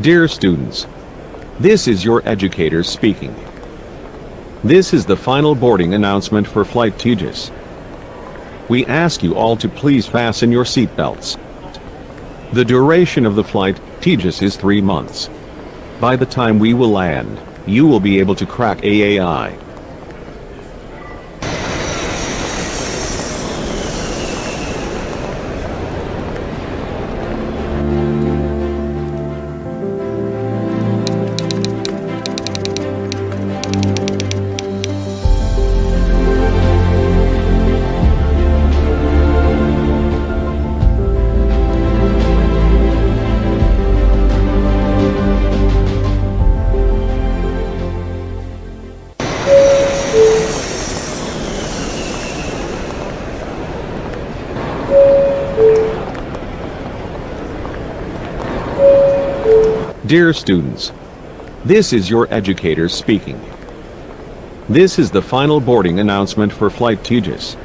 Dear students, this is your educator speaking. This is the final boarding announcement for Flight Tejas. We ask you all to please fasten your seatbelts. The duration of the flight, Tejas, is three months. By the time we will land, you will be able to crack AAI. Dear students, this is your educator speaking. This is the final boarding announcement for Flight Tejas.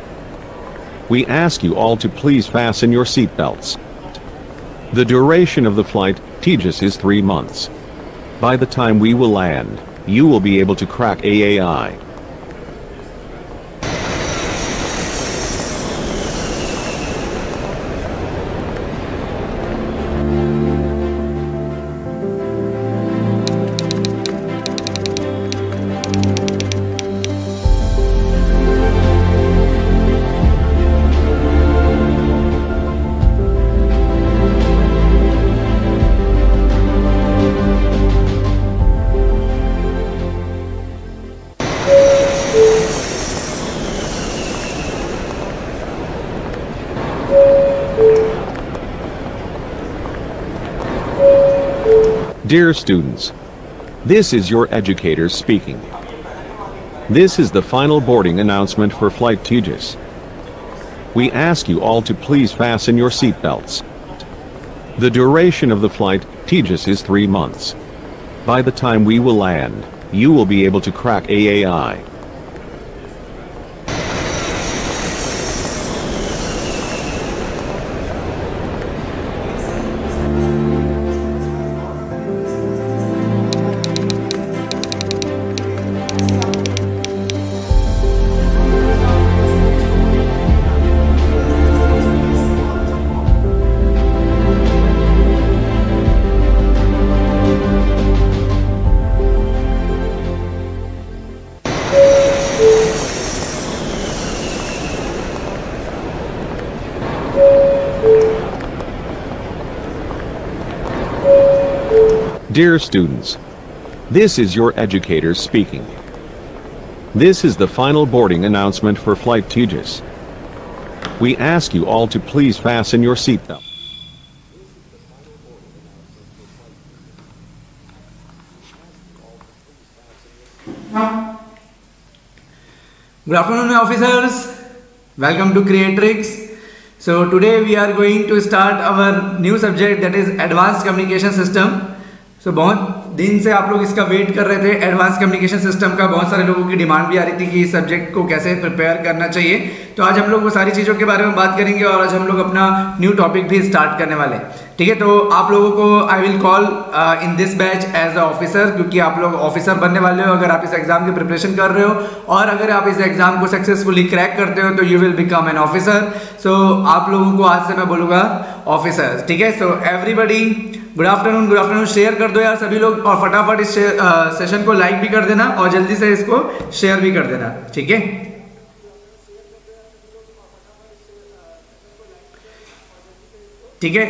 We ask you all to please fasten your seatbelts. The duration of the flight, Tejas, is three months. By the time we will land, you will be able to crack AAI. Dear students, this is your educator speaking. This is the final boarding announcement for Flight Tejas. We ask you all to please fasten your seatbelts. The duration of the flight, Tejas, is three months. By the time we will land, you will be able to crack AAI. Dear students, this is your educator speaking. This is the final boarding announcement for Flight Tejas. We ask you all to please fasten your seatbelt. Good afternoon, officers. Welcome to Creatrix. So today we are going to start our new subject that is Advanced Communication System. So, बहुत दिन से आप लोग इसका wait कर रहे थे। Advance communication system का बहुत सारे लोगों की डिमांड भी आ रही थी कि इस सब्जेक्ट को कैसे प्रिपेयर करना चाहिए। तो आज हम लोग वो सारी चीज़ों के बारे में बात करेंगे और आज हम लोग अपना न्यू टॉपिक भी स्टार्ट करने वाले ठीक है तो आप लोगों को I will call in this batch as a officer क्योंकि आप लोग ऑफिसर बनने वाले हो अगर आप इस एग्ज़ाम की प्रिपरेशन कर रहे हो। और अगर आप इस एग्ज़ाम को सक्सेसफुली क्रैक करते हो तो you will become an officer so आप लोगों को आज से मैं बोलूँगा ऑफिसर ठीक है? So everybody good afternoon good afternoon share कर दो यार सभी लोग, और फटाफट इस सेशन को लाइक भी कर देना और जल्दी से इसको शेयर भी कर देना, ठीक है? ठीक है?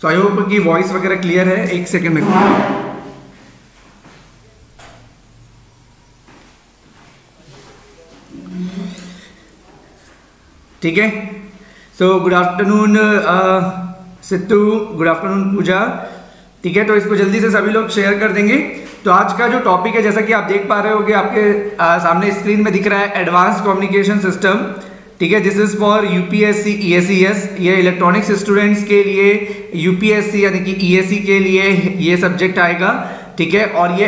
सो आई होप की वॉइस वगैरह क्लियर है। एक सेकेंड में। ठीक है? So good afternoon Siddhu good afternoon Pooja ठीक है? तो इसको जल्दी से सभी लोग शेयर कर देंगे। तो आज का जो टॉपिक है जैसा कि आप देख पा रहे हो कि आपके आ, सामने स्क्रीन में दिख रहा है एडवांस कम्युनिकेशन सिस्टम ठीक है this is for UPSC ESES ये इलेक्ट्रॉनिक्स स्टूडेंट्स के लिए यूपीएससी यानी कि ईएससी के लिए ये सब्जेक्ट आएगा, ठीक है, और ये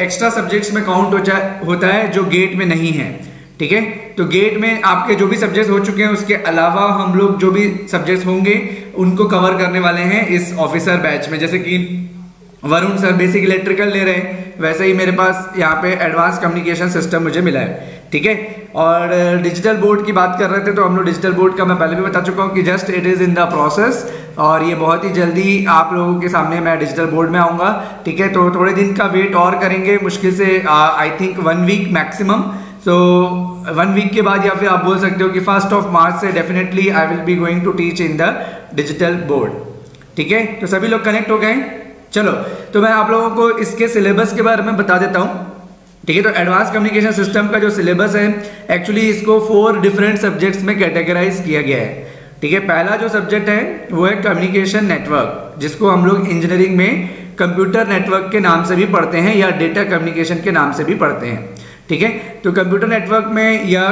एक्स्ट्रा सब्जेक्ट्स में काउंट हो होता है जो गेट में नहीं है, ठीक है तो गेट में आपके जो भी सब्जेक्ट्स हो चुके हैं, उसके अलावा हम लोग जो भी सब्जेक्ट्स होंगे, उनको कवर करने वाले हैं इस ऑफिसर बैच में, जैसे कि वरुण सर बेसिक इलेक्ट्रिकल ले रहे हैं, वैसे ही मेरे पास यहाँ पे एडवांस कम्युनिकेशन सिस्टम मुझे मिला है। ठीक है? और डिजिटल बोर्ड की बात कर रहे थे तो हम लोग डिजिटल बोर्ड का मैं पहले भी बता चुका हूँ कि just it is in the process और ये बहुत ही जल्दी आप लोगों के सामने मैं डिजिटल बोर्ड में आऊँगा, ठीक है? तो थोड़े दिन का वेट और करेंगे, मुश्किल से I think one week maximum so one week के बाद या फिर आप बोल सकते हो कि फ़र्स्ट ऑफ़ मार्च से definitely I will be going to teach in the digital board ठीक है? तो सभी लोग कनेक्ट हो गए चलो तो मैं आप लोगों को इसके सिलेबस के बारे में बता देता हूँ। ठीक है तो एडवांस कम्युनिकेशन सिस्टम का जो सिलेबस है एक्चुअली इसको फोर डिफरेंट सब्जेक्ट्स में कैटेगराइज किया गया है। ठीक है, पहला जो सब्जेक्ट है, वो है कम्युनिकेशन नेटवर्क जिसको हम लोग इंजीनियरिंग में कंप्यूटर नेटवर्क के नाम से भी पढ़ते हैं या डेटा कम्युनिकेशन के नाम से भी पढ़ते हैं। ठीक है तो कंप्यूटर नेटवर्क में या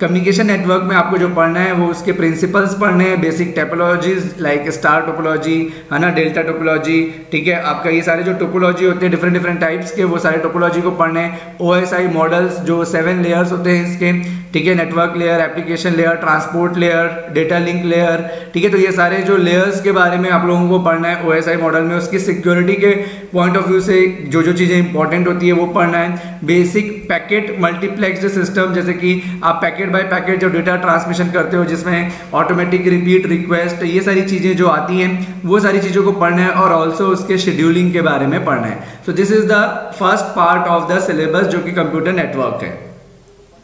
कम्युनिकेशन नेटवर्क में आपको जो पढ़ना है, वो उसके प्रिंसिपल्स पढ़ने हैं basic topologies like star topology है ना डेल्टा टोपोलॉजी ठीक है? आपका ये सारे जो टोपोलॉजी होते हैं डिफरेंट डिफरेंट टाइप्स के, वो सारे टोपोलॉजी को पढ़ने हैं। ओ मॉडल्स जो सेवन लेयर्स होते हैं इसके, ठीक है? Network layer application layer transport layer data link layer ठीक है? तो ये सारे जो लेयर्स के बारे में आप लोगों को पढ़ना है ओएसआई मॉडल में, उसकी सिक्योरिटी के पॉइंट ऑफ़ व्यू से जो जो चीज़ें इंपॉर्टेंट होती है वो पढ़ना है। बेसिक पैकेट मल्टीप्लेक्स सिस्टम जैसे कि आप पैकेट बाय पैकेट जो डेटा ट्रांसमिशन करते हो, जिसमें ऑटोमेटिक रिपीट रिक्वेस्ट ये सारी चीज़ें जो आती हैं, वो सारी चीज़ों को पढ़ना है और ऑल्सो उसके शेड्यूलिंग के बारे में पढ़ना है। So this is the first part of the syllabus जो कि कंप्यूटर नेटवर्क है।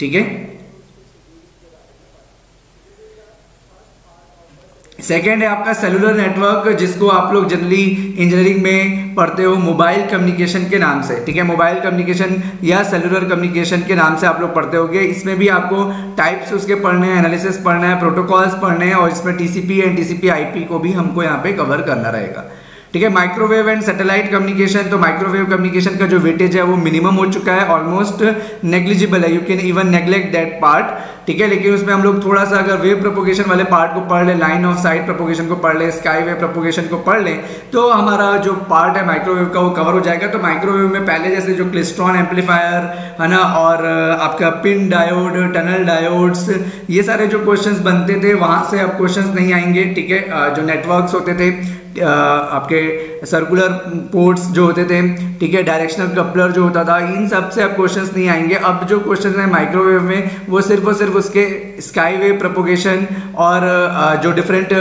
ठीक है? सेकेंड है आपका सेलुलर नेटवर्क जिसको आप लोग जनरली इंजीनियरिंग में पढ़ते हो मोबाइल कम्युनिकेशन के नाम से। ठीक है? मोबाइल कम्युनिकेशन या सेलुलर कम्युनिकेशन के नाम से आप लोग पढ़ते होगे। इसमें भी आपको टाइप्स उसके पढ़ने हैं एनालिसिस पढ़ना है प्रोटोकॉल्स पढ़ने हैं और इसमें टीसीपी एंड टीसीपी आईपी को भी हमको यहाँ पे कवर करना रहेगा। ठीक है माइक्रोवेव एंड सैटेलाइट कम्युनिकेशन तो माइक्रोवेव कम्युनिकेशन का जो वेटेज है वो मिनिमम हो चुका है ऑलमोस्ट नेग्लिजिबल है you can even neglect that part ठीक है, लेकिन उसमें हम लोग थोड़ा सा अगर वेव प्रोपोगेशन वाले पार्ट को पढ़ लें लाइन ऑफ़ साइट प्रोपोगेशन को पढ़ लें स्काई वेव प्रोपोगेशन को पढ़ लें तो हमारा जो पार्ट है माइक्रोवेव का वो कवर हो जाएगा। तो माइक्रोवेव में पहले जैसे जो क्लिस्ट्रॉन एम्पलीफायर है ना, और आपका पिन डायोड टनल डायोड्स ये सारे जो क्वेश्चंस बनते थे, वहाँ से अब क्वेश्चंस नहीं आएँगे, ठीक है जो नेटवर्क्स होते थे आपके सर्कुलर पोर्ट्स जो होते थे, ठीक है डायरेक्शनल कपलर जो होता था, इन सबसे अब क्वेश्चंस नहीं आएँगे। अब जो क्वेश्चंस हैं माइक्रोवेव में, वो सिर्फ़ और सिर्फ़ उसके स्काई वेव प्रपोगेशन और जो डिफरेंट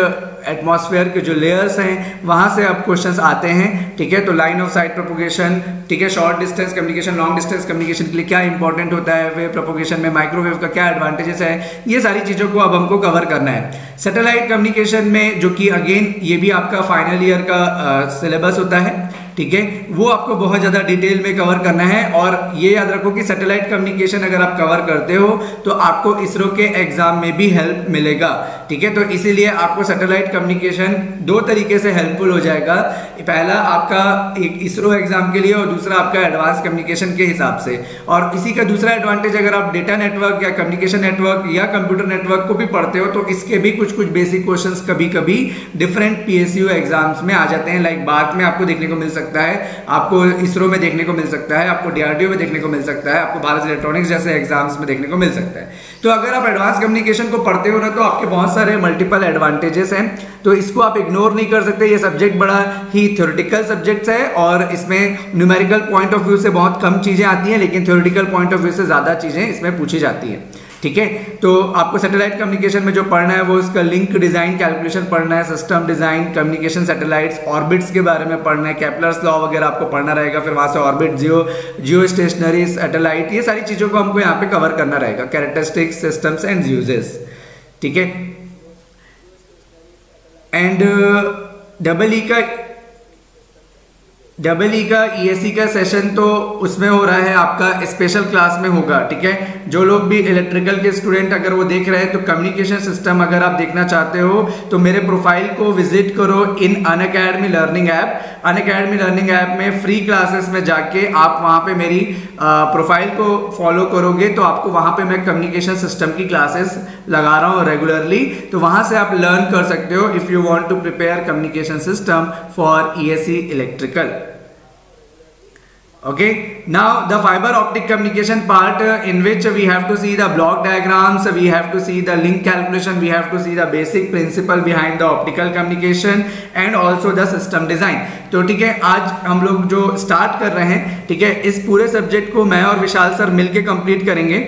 एटमॉस्फेयर के जो लेयर्स हैं, वहाँ से अब क्वेश्चंस आते हैं। ठीक है? तो लाइन ऑफ़ साइट प्रोपोगेशन ठीक है? Short distance communication long distance communication के लिए क्या इंपॉर्टेंट होता है? वे प्रोपोगेशन में माइक्रोवेव का क्या एडवांटेजेस है? ये सारी चीज़ों को अब हमको कवर करना है। सेटेलाइट कम्युनिकेशन में जो कि अगेन ये भी आपका फाइनल ईयर का सिलेबस होता है। ठीक है? वो आपको बहुत ज़्यादा डिटेल में कवर करना है और ये याद रखो कि सैटेलाइट कम्युनिकेशन अगर आप कवर करते हो तो आपको इसरो के एग्ज़ाम में भी हेल्प मिलेगा, ठीक है? तो इसीलिए आपको सैटेलाइट कम्युनिकेशन दो तरीके से हेल्पफुल हो जाएगा। पहला आपका एक इसरो एग्ज़ाम के लिए और दूसरा आपका एडवांस कम्युनिकेशन के हिसाब से। और इसी का दूसरा एडवांटेज अगर आप डेटा नेटवर्क या कम्युनिकेशन नेटवर्क या कंप्यूटर नेटवर्क को भी पढ़ते हो तो इसके भी कुछ कुछ बेसिक क्वेश्चन कभी कभी डिफरेंट पी एग्ज़ाम्स में आ जाते हैं लाइक बात में आपको देखने को मिल सकता सकता है, आपको इसरो में देखने को मिल सकता है, आपको डीआरडीओ में देखने को मिल सकता है, आपको भारत इलेक्ट्रॉनिक्स जैसे एग्ज़ाम्स में देखने को मिल सकता है। तो अगर आप एडवांस कम्युनिकेशन को पढ़ते हो ना तो आपके बहुत सारे मल्टीपल एडवांटेजेस हैं। तो इसको आप इग्नोर नहीं कर सकते, ये सब्जेक्ट बड़ा ही थ्योरेटिकल सब्जेक्ट है और इसमें न्यूमेरिकल पॉइंट ऑफ़ व्यू से बहुत कम चीज़ें आती हैं, लेकिन थ्योरेटिकल पॉइंट ऑफ़ व्यू से ज़्यादा चीज़ें इसमें पूछी जाती हैं। ठीक है? तो आपको सैटेलाइट कम्युनिकेशन में जो पढ़ना है, वो उसका लिंक डिज़ाइन कैलकुलेशन पढ़ना है system design communication satellites orbits के बारे में पढ़ना है कैपलर्स लॉ वगैरह आपको पढ़ना रहेगा, फिर वहाँ से orbit geo geostationary satellite ये सारी चीज़ों को हमको यहाँ पे कवर करना रहेगा कैरेक्टरिस्टिक्स सिस्टम्स एंड यूजेस ठीक है? एंड डबल ई का डबल ई का ई e का सेशन तो उसमें हो रहा है, आपका स्पेशल क्लास में होगा, ठीक है? जो लोग भी इलेक्ट्रिकल के स्टूडेंट अगर वो देख रहे हैं तो कम्युनिकेशन सिस्टम अगर आप देखना चाहते हो तो मेरे प्रोफ़ाइल को विज़िट करो in Unacademy learning app Unacademy learning app में फ्री क्लासेस में जाके आप वहाँ पे मेरी प्रोफ़ाइल को फॉलो करोगे तो आपको वहाँ पे मैं कम्युनिकेशन सिस्टम की क्लासेस लगा रहा हूँ रेगुलरली तो वहाँ से आप लर्न कर सकते हो if you want to prepare communication system for ESC electrical okay now the fiber optic communication part uh, in which we have to see the block diagrams we have to see the link calculation we have to see the basic principle behind the optical communication and also the system design तो ठीक है आज हम लोग जो start कर रहे हैं ठीक है इस पूरे सब्जेक्ट को मैं और विशाल सर मिलके कंप्लीट करेंगे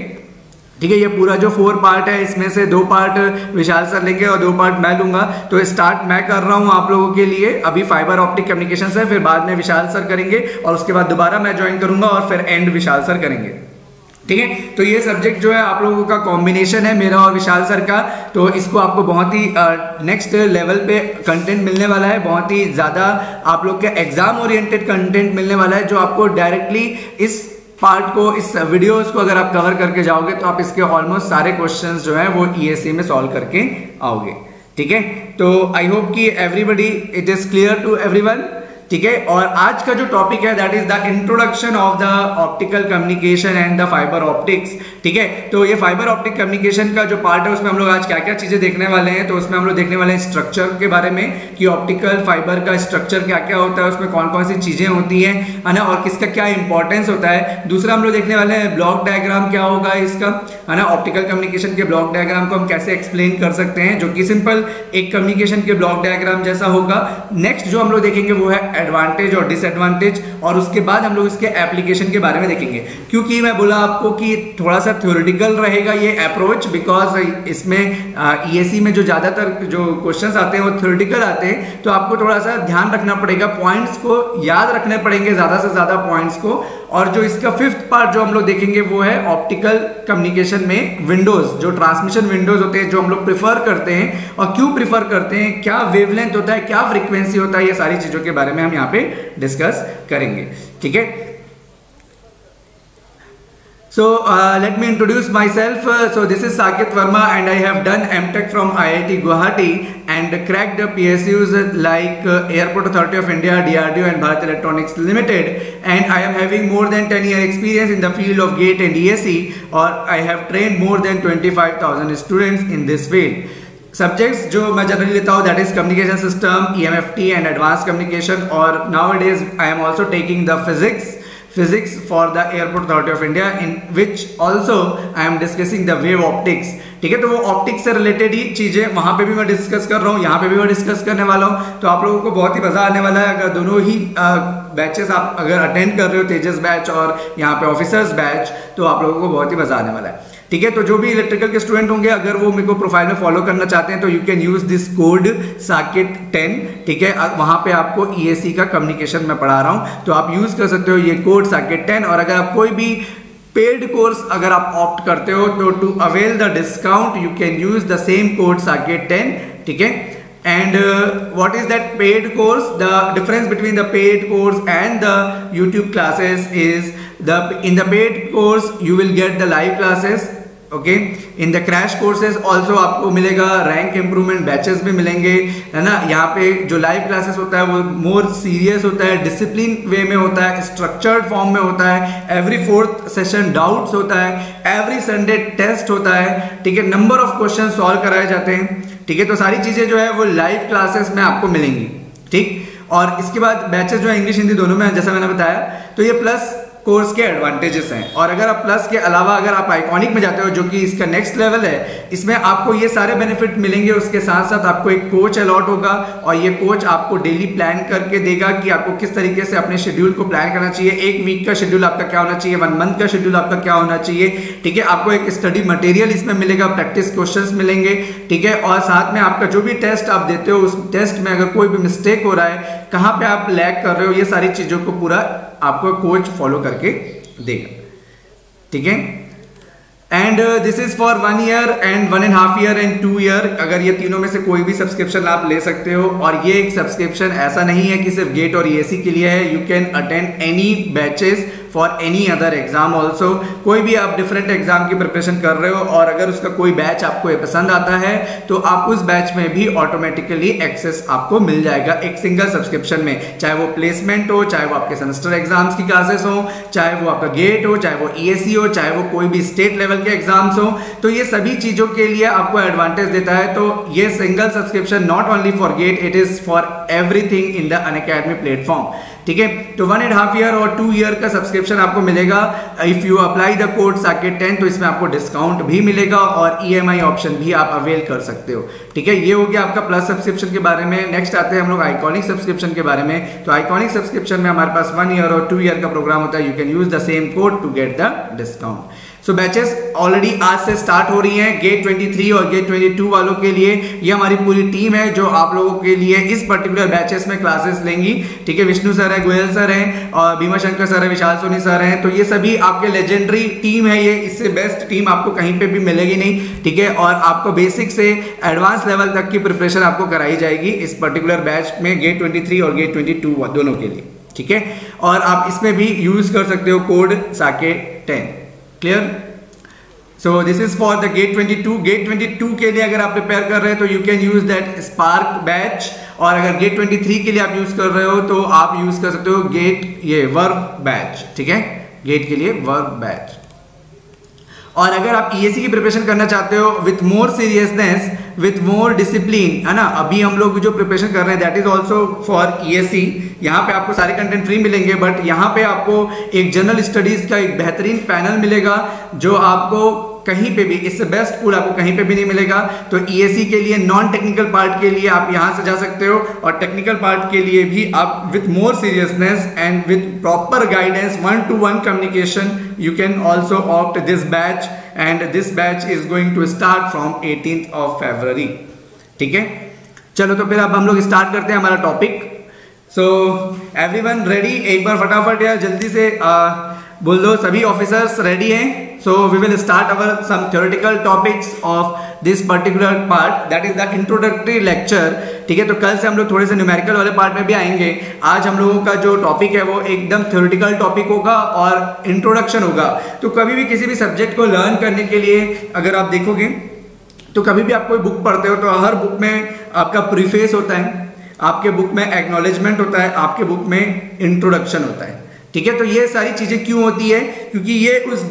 ठीक है, ये पूरा जो फोर पार्ट है, इसमें से दो पार्ट विशाल सर लेंगे और दो पार्ट मैं लूँगा। तो स्टार्ट मैं कर रहा हूँ आप लोगों के लिए। अभी फाइबर ऑप्टिक कम्युनिकेशन है, फिर बाद में विशाल सर करेंगे और उसके बाद दोबारा मैं ज्वाइन करूँगा और फिर एंड विशाल सर करेंगे। ठीक है तो ये सब्जेक्ट जो है आप लोगों का कॉम्बिनेशन है मेरा और विशाल सर का। तो इसको आपको बहुत ही नेक्स्ट लेवल पे कंटेंट मिलने वाला है। बहुत ही ज़्यादा आप लोग के एग्ज़ाम ओरिएंटेड कंटेंट मिलने वाला है, जो आपको डायरेक्टली इस पार्ट को, इस वीडियोस को अगर आप कवर करके जाओगे तो आप इसके ऑलमोस्ट सारे क्वेश्चंस जो हैं, वो ईएससी सी में सॉल्व करके आओगे। ठीक है? तो आई होप कि everybody it is clear to everyone ठीक है? और आज का जो टॉपिक है that is the introduction of the optical communication and the fibre optics ठीक है? तो ये फाइबर ऑप्टिक कम्युनिकेशन का जो पार्ट है, उसमें हम लोग आज क्या क्या चीज़ें देखने वाले हैं? तो उसमें हम लोग देखने वाले हैं स्ट्रक्चर के बारे में, कि ऑप्टिकल फाइबर का स्ट्रक्चर क्या क्या होता है, उसमें कौन कौन सी चीज़ें होती है ना? और किसका क्या इंपॉर्टेंस होता है? दूसरा हम लोग देखने वाले हैं ब्लॉक डायग्राम क्या होगा इसका, है ना? ऑप्टिकल कम्युनिकेशन के ब्लॉक डायग्राम को हम कैसे एक्सप्लेन कर सकते हैं, जो कि सिंपल एक कम्युनिकेशन के ब्लॉक डायग्राम जैसा होगा। नेक्स्ट जो हम लोग देखेंगे वो है एडवांटेज और डिसएडवांटेज और उसके बाद हम लोग इसके एप्लीकेशन के बारे में देखेंगे। क्योंकि मैं बोला आपको कि थोड़ा सा थ्योरेटिकल रहेगा ये अप्रोच बिकॉज़ इसमें ईएससी e में जो ज़्यादातर जो क्वेश्चन आते हैं, वो थ्योरेटिकल आते हैं तो आपको थोड़ा सा ध्यान रखना पड़ेगा। पॉइंट्स को याद रखने पड़ेंगे, ज़्यादा से ज़्यादा पॉइंट्स को। और जो इसका फिफ्थ पार्ट जो हम लोग देखेंगे वो है ऑप्टिकल कम्युनिकेशन में विंडोज़ जो ट्रांसमिशन विंडोज़ होते हैं, जो हम लोग प्रिफर करते हैं। और क्यों प्रिफर करते हैं? क्या वेवलेंथ होता है? क्या फ्रीक्वेंसी होता है? ये सारी चीज़ों के बारे में हम यहाँ पे डिस्कस करेंगे। ठीक है? So uh, let me introduce myself. Uh, so this is Saket Verma and I have done MTech from IIT Guwahati and cracked PSUs like uh, Airport Authority of India, DRDO and Bharat Electronics Limited and I am having more than 10 year experience in the field of gate and ESE or I have trained more than 25,000 students in this field. Subjects जो मैं generally लेता हूँ that is communication system E M F T and advance communication और now it is I am also taking the physics physics for the airport authority of india, in which also i am discussing the wave optics. ठीक है तो वो optics से related ही चीज़ें वहाँ पे भी मैं डिस्कस कर रहा हूँ, यहाँ पे भी मैं डिस्कस करने वाला हूँ। तो आप लोगों को बहुत ही मज़ा आने वाला है, अगर दोनों ही बैचेस आप अगर अटेंड कर रहे हो, तेजस बैच और यहाँ पे ऑफिसर्स बैच तो आप लोगों को बहुत ही मज़ा आने वाला है। ठीक है? तो जो भी इलेक्ट्रिकल के स्टूडेंट होंगे, अगर वो मेरे को प्रोफ़ाइल में फॉलो करना चाहते हैं तो you can use this code Saket ten ठीक है? वहाँ पे आपको ई e का कम्युनिकेशन में पढ़ा रहा हूँ। तो आप यूज़ कर सकते हो ये कोड साकेट टेन और अगर आप कोई भी पेड कोर्स अगर आप ऑप्ट करते हो तो to avail the discount you can use the same code Saket ten ठीक है? And what is that paid course the difference between the paid course and the YouTube youtube is the in the paid course, you will get the live classes. Okay in the crash courses also आपको मिलेगा rank improvement batches भी मिलेंगे, है ना? यहाँ पे जो live classes होता है, वो मोर सीरियस होता है डिसिप्लिन वे में होता है स्ट्रक्चर्ड फॉर्म में होता है एवरी फोर्थ सेशन डाउट्स होता है एवरी संडे टेस्ट होता है, ठीक है? नंबर ऑफ़ क्वेश्चन सॉल्व कराए जाते हैं, ठीक है? तो सारी चीज़ें जो है, वो लाइव क्लासेस में आपको मिलेंगी, ठीक? और इसके बाद बैचेस जो है इंग्लिश हिंदी दोनों में जैसा मैंने बताया तो ये प्लस कोर्स के एडवांटेजेस हैं। और अगर आप प्लस के अलावा अगर आप आइकॉनिक में जाते हो, जो कि इसका नेक्स्ट लेवल है, इसमें आपको ये सारे बेनिफिट मिलेंगे। उसके साथ साथ आपको एक कोच अलॉट होगा और ये कोच आपको डेली प्लान करके देगा कि आपको किस तरीके से अपने शेड्यूल को प्लान करना चाहिए। एक वीक का शेड्यूल आपका क्या होना चाहिए? वन मंथ का शेड्यूल आपका क्या होना चाहिए? ठीक है? आपको एक स्टडी मटेरियल इसमें मिलेगा प्रैक्टिस क्वेश्चन मिलेंगे। ठीक है? और साथ में आपका जो भी टेस्ट आप देते हो, उस टेस्ट में अगर कोई भी मिस्टेक हो रहा है, कहाँ पर आप लैक कर रहे हो, ये सारी चीज़ों को पूरा आपको कोच फॉलो करके देगा। ठीक है? And this is for one year and one and half year and two year अगर ये तीनों में से कोई भी सब्सक्रिप्शन आप ले सकते हो, और ये एक सब्सक्रिप्शन ऐसा नहीं है कि सिर्फ़ गेट और एसी के लिए है you can attend any batches for any other exam also कोई भी आप डिफरेंट एग्ज़ाम की प्रिपरेशन कर रहे हो और अगर उसका कोई बैच आपको पसंद आता है तो आप उस बैच में भी ऑटोमेटिकली एक्सेस आपको मिल जाएगा एक सिंगल सब्सक्रिप्शन में। चाहे वो प्लेसमेंट हो, चाहे वो आपके सेमेस्टर एग्ज़ाम्स की क्लासेस हो, चाहे वो आपका गेट हो, चाहे वो ई e हो, चाहे वो कोई भी स्टेट लेवल के एग्ज़ाम्स हो तो ये सभी चीज़ों के लिए आपको एडवांटेज देता है। तो ये single subscription not only for GATE it is for everything in the on platform ठीक है? तो वन एंड हाफ़ ईयर और टू ईयर का सब्सक्रिप्शन आपको मिलेगा। If you apply the code Saket ten तो इसमें आपको डिस्काउंट भी मिलेगा और ई e ऑप्शन भी आप अवेल कर सकते हो। ठीक है? ये हो गया आपका प्लस सब्सक्रिप्शन के बारे में। नेक्स्ट आते हैं हम लोग आइकॉनिक सब्सक्रिप्शन के बारे में। तो आइकॉनिक सब्सक्रिप्शन में हमारे पास वन ईयर और टू ईयर का प्रोग्राम होता है। You can use the same code to get the discount so batches already आज से स्टार्ट हो रही हैं गेट 23 और गेट 22 वालों के लिए। ये हमारी पूरी टीम है जो आप लोगों के लिए इस पर्टिकुलर बैचेस में क्लासेस लेंगी। ठीक है विष्णु सर है गोयल सर हैं, और भीमा शंकर सर है विशाल सोनी सर हैं। तो ये सभी आपके लेजेंडरी टीम है ये। इससे बेस्ट टीम आपको कहीं पर भी मिलेगी नहीं। ठीक है, और आपको बेसिक से एडवांस लेवल तक की प्रिपरेशन आपको कराई जाएगी इस पर्टिकुलर बैच में गेट ट्वेंटी और गेट ट्वेंटी दोनों के लिए। ठीक है, और आप इसमें भी यूज़ कर सकते हो code Saket ten clear so this is for the GATE 22 GATE 22 के लिए अगर आप प्रिपेयर कर रहे हैं तो you can use that spark batch और अगर गेट 23 के लिए आप यूज़ कर रहे हो तो आप यूज़ कर सकते हो गेट ये वर्क बैच ठीक है? गेट के लिए वर्क बैच और अगर आप ईएससी e की प्रिपरेशन करना चाहते हो with more seriousness with more discipline है ना? अभी हम लोग जो प्रिपरेशन कर रहे हैं that is also for E S C यहाँ पर आपको सारे कंटेंट फ्री मिलेंगे बट यहाँ पे आपको एक जनरल स्टडीज़ का एक बेहतरीन पैनल मिलेगा, जो आपको कहीं पे भी इससे बेस्ट पूल आपको कहीं पे भी नहीं मिलेगा। तो ईएससी e के लिए नॉन टेक्निकल पार्ट के लिए आप यहाँ से जा सकते हो और टेक्निकल पार्ट के लिए भी आप with more seriousness and with proper guidance one to one communication you can also opt this batch and this batch is going to start from eighteen of February ठीक है? चलो तो फिर अब हम लोग स्टार्ट करते हैं हमारा topic so every one ready एक बार फटाफट या जल्दी से आ, बोल दो सभी ऑफिसर्स रेडी हैं? So we will start our some theoretical topics of this particular part that is the introductory lecture ठीक है तो कल से हम लोग थोड़े से न्यूमेरिकल वाले पार्ट में भी आएँगे. आज हम लोगों का जो टॉपिक है, वो एकदम थ्योरेटिकल टॉपिक होगा और इंट्रोडक्शन होगा. तो कभी भी किसी भी सब्जेक्ट को लर्न करने के लिए, अगर आप देखोगे तो कभी भी आप कोई बुक पढ़ते हो तो हर बुक में आपका प्रीफेस होता है, आपके बुक में एक्नोलेजमेंट होता है, आपके बुक में इंट्रोडक्शन होता है. ठीक है? तो ये सारी चीज़ें क्यों होती है? क्योंकि ये उस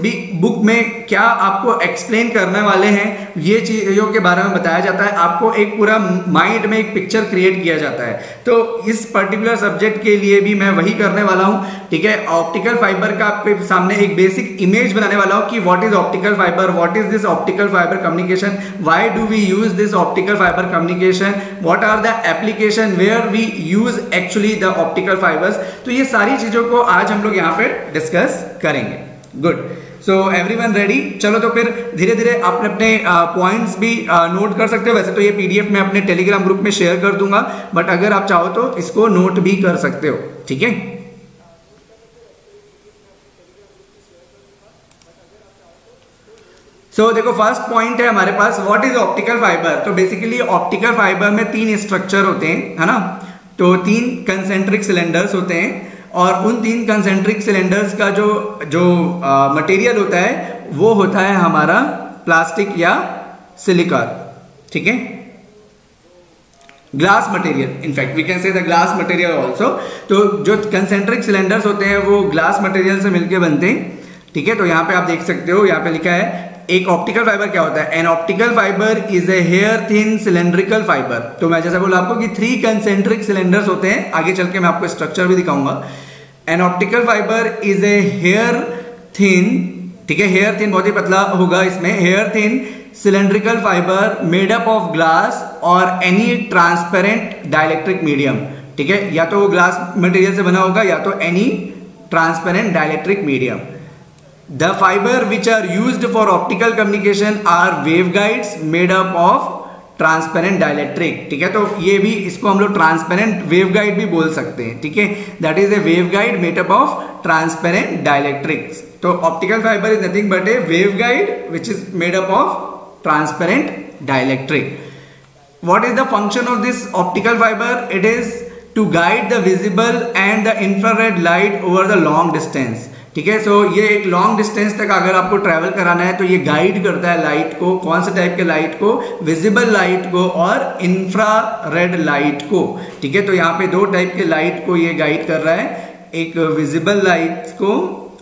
बुक में क्या आपको एक्सप्लेन करने वाले हैं, ये चीज़ों के बारे में बताया जाता है। आपको एक पूरा माइंड में एक पिक्चर क्रिएट किया जाता है। तो इस पर्टिकुलर सब्जेक्ट के लिए भी मैं वही करने वाला हूँ, ठीक है? ऑप्टिकल फाइबर का आपके सामने एक बेसिक इमेज बनाने वाला हूँ कि what is optical fibre what is this optical fibre communication why do we use this optical fibre communication what are the application where we use actually the optical fibres तो ये सारी चीज़ों को आज हम लोग यहाँ पे डिस्कस करेंगे। Good so every one ready चलो तो फिर धीरे धीरे आप अपने पॉइंट्स भी नोट कर सकते हो। वैसे तो ये पीडीएफ में अपने टेलीग्राम ग्रुप में शेयर कर दूँगा बट अगर आप चाहो तो इसको नोट भी कर सकते हो। ठीक है? सो so, देखो फ़र्स्ट पॉइंट है हमारे पास व्हाट इज़ ऑप्टिकल फाइबर तो बेसिकली ऑप्टिकल फाइबर में तीन स्ट्रक्चर होते हैं है ना? तो तीन कंसेंट्रिक सिलेंडर्स होते हैं। और उन तीन कंसेंट्रिक सिलेंडर्स का जो जो मटेरियल होता है, वो होता है हमारा प्लास्टिक या सिलिकॉन ठीक है? Glass material in fact we can say the glass material also तो जो कंसेंट्रिक सिलेंडर्स होते हैं, वो ग्लास मटेरियल से मिलकर बनते हैं, ठीक है? तो यहाँ पे आप देख सकते हो, यहाँ पे लिखा है एक ऑप्टिकल फाइबर क्या होता है? An optical fibre is a hair thin cylindrical fibre तो मैं जैसा बोला आपको कि थ्री कंसेंट्रिक सिलेंडर्स होते हैं। आगे चल के मैं आपको स्ट्रक्चर भी दिखाऊँगा। An optical fibre is a hair thin ठीक है? हेयर थिन बहुत ही पतला होगा इसमें। Hair thin cylindrical fibre made up of glass और एनी ट्रांसपेरेंट डायलेक्ट्रिक मीडियम ठीक है? या तो वो ग्लास मटेरियल से बना होगा या तो any transparent dielectric medium the fibre which are use for optical communication are wave guides made up of transparent dielectric ठीक है? तो ये भी इसको हम लोग ट्रांसपेरेंट वेव गाइड भी बोल सकते हैं, ठीक है? That is a wave guide made up of transparent dielectrics तो optical fibre is nothing but a wave guide which is made up of transparent dielectric what is the function of this optical fiber? It is to guide the visible and the infrared light over the long distance. ठीक है so ये एक long distance तक अगर आपको travel कराना है तो ये गाइड करता है लाइट को, कौन से टाइप के लाइट को? विजिबल लाइट को और इंफ्रा रेड लाइट को। ठीक है तो यहाँ पे दो टाइप के लाइट को ये गाइड कर रहा है। एक विजिबल लाइट को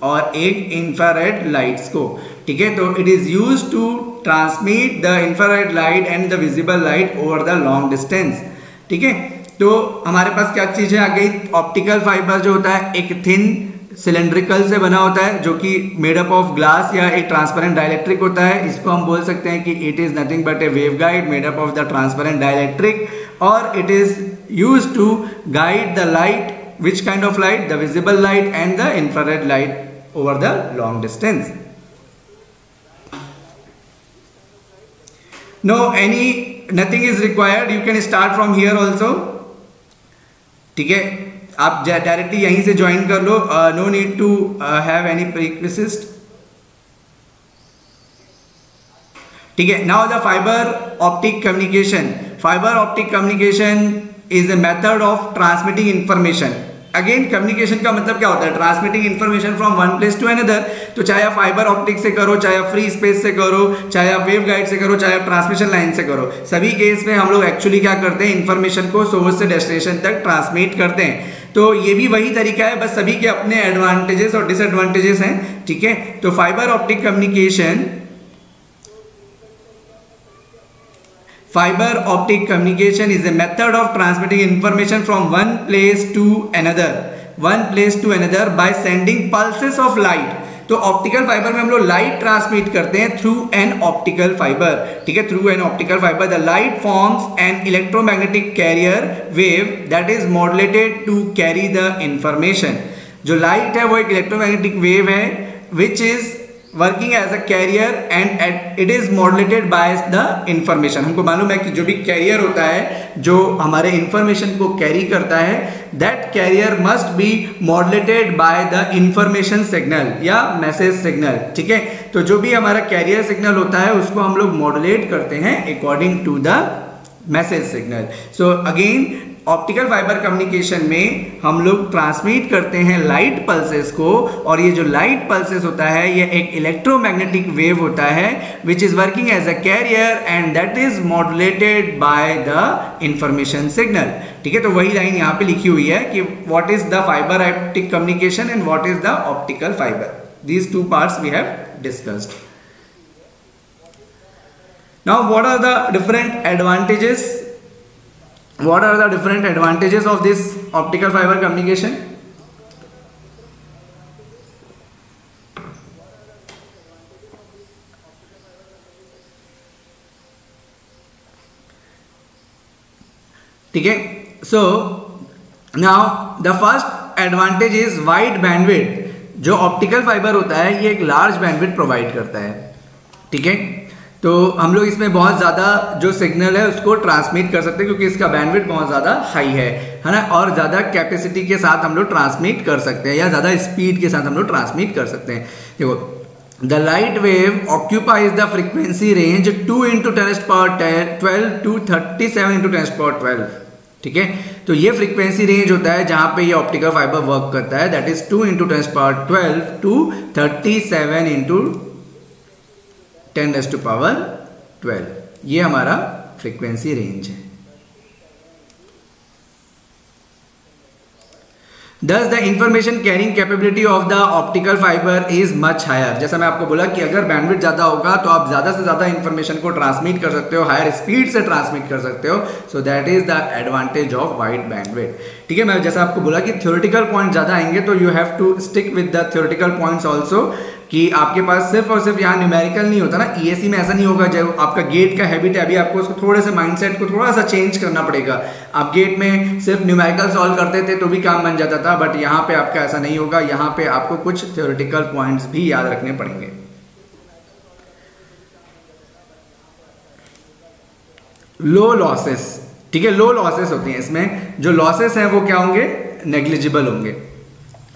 और एक इंफ्रारेड लाइट्स को। ठीक है तो it is use to transmit the infrared light and the visible light over the long distance ठीक है तो हमारे पास क्या चीज़ आ गई ऑप्टिकल फाइबर जो होता है, एक थिन सिलेंड्रिकल से बना होता है, जो कि मेड अप ऑफ़ ग्लास या एक ट्रांसपेरेंट डायलेक्ट्रिक होता है। इसको हम बोल सकते हैं कि it is nothing but a wave guide made up of the transparent dielectric और it is use to guide the light which kind of light the visible light and the infrared light over the long distance no any nothing is required you can start from here also ठीक है? आप directly यहीं से join कर लो no need to have any prerequisite ठीक है now the fibre optic communication fibre optic communication is a method of transmitting information again communication का मतलब क्या होता है? Transmitting information from one place to another तो चाहे आप फाइबर ऑप्टिक से करो, चाहे आप फ्री स्पेस से करो, चाहे आप वेव गाइड से करो, चाहे आप ट्रांसमिशन लाइन से करो. सभी केस में हम लोग एक्चुअली क्या करते हैं? इन्फॉर्मेशन को सोर्स से डेस्टिनेशन तक ट्रांसमिट करते हैं. तो ये भी वही तरीका है, बस सभी के अपने एडवांटेजेस और डिसएडवांटेजेस हैं, ठीक है? तो fibre optic communication fibre optic communication is a method of transmitting information from one place to another one place to another by sending pulses of light तो ऑप्टिकल फाइबर में हम लोग लाइट ट्रांसमिट करते हैं थ्रू एन ऑप्टिकल फाइबर ठीक है? Through an optical fibre the light forms an electromagnetic carrier wave that is modulated to carry the information जो light है वो एक इलेक्ट्रोमैग्नेटिक वेव है which is working as a carrier and it is modulated by the information हमको मालूम है कि जो भी कैरियर होता है, जो हमारे इंफॉर्मेशन को कैरी करता है that carrier must be modulated by the information signal या मैसेज सिग्नल ठीक है? तो जो भी हमारा कैरियर सिग्नल होता है, उसको हम लोग मॉडलेट करते हैं according to the message signal so again optical fibre communication में हम लोग ट्रांसमिट करते हैं लाइट पल्सेस को, और ये जो लाइट पल्सेस होता है, ये एक इलेक्ट्रोमैग्नेटिक वेव होता है which is working as a carrier and that is modulated by the information signal ठीक है तो वही लाइन यहाँ पे लिखी हुई है कि what is the fibre optic communication and what is the optical fibre these two parts we have discussed now, what are the different advantages? What are the different advantages of this optical fiber communication? ठीक है so now the first advantage is wide bandwidth जो optical fibre होता है, ये एक large bandwidth provide करता है। ठीक है? तो हम लोग इसमें बहुत ज़्यादा जो सिग्नल है उसको ट्रांसमिट कर सकते हैं क्योंकि इसका बैंडविड बहुत ज़्यादा हाई है है ना? और ज़्यादा कैपेसिटी के साथ हम लोग ट्रांसमिट कर सकते हैं या ज़्यादा स्पीड के साथ हम लोग ट्रांसमिट कर सकते हैं। देखो the light wave occupies the frequency range two into test power ten twelve to thirty seven into test power twelve ठीक है? तो ये फ्रीक्वेंसी रेंज होता है जहाँ पे ये ऑप्टिकल फाइबर वर्क करता है that is two into test power twelve to thirty seven into tens to power twelve. ये हमारा फ्रीक्वेंसी रेंज है। Thus the information carrying capability of the optical fibre is much higher जैसा मैं आपको बोला कि अगर बैंडविड ज़्यादा होगा तो आप ज़्यादा से ज़्यादा इंफॉर्मेशन को ट्रांसमिट कर सकते हो हायर स्पीड से ट्रांसमिट कर सकते हो। So that is the advantage of wide bandwidth ठीक है, मैं जैसा आपको बोला कि थ्योरेटिकल पॉइंट ज़्यादा आएँगे तो you have to stick with the theoretical points also कि आपके पास सिर्फ़ और सिर्फ़ यहाँ न्यूमेरिकल नहीं होता ना ईएससी e में ऐसा नहीं होगा, जब आपका गेट का हैबिट है, अभी आपको उसको थोड़े से माइंडसेट को थोड़ा सा चेंज करना पड़ेगा। आप गेट में सिर्फ़ न्यूमेरिकल सॉल्व करते थे तो भी काम बन जाता था बट यहाँ पे आपका ऐसा नहीं होगा, यहाँ पे आपको कुछ थियोरिटिकल पॉइंट्स भी याद रखने पड़ेंगे। लो लॉसेस ठीक है लो लॉसेस होती हैं इसमें। जो लॉसेस हैं, वो क्या होंगे? नेग्लिजिबल होंगे।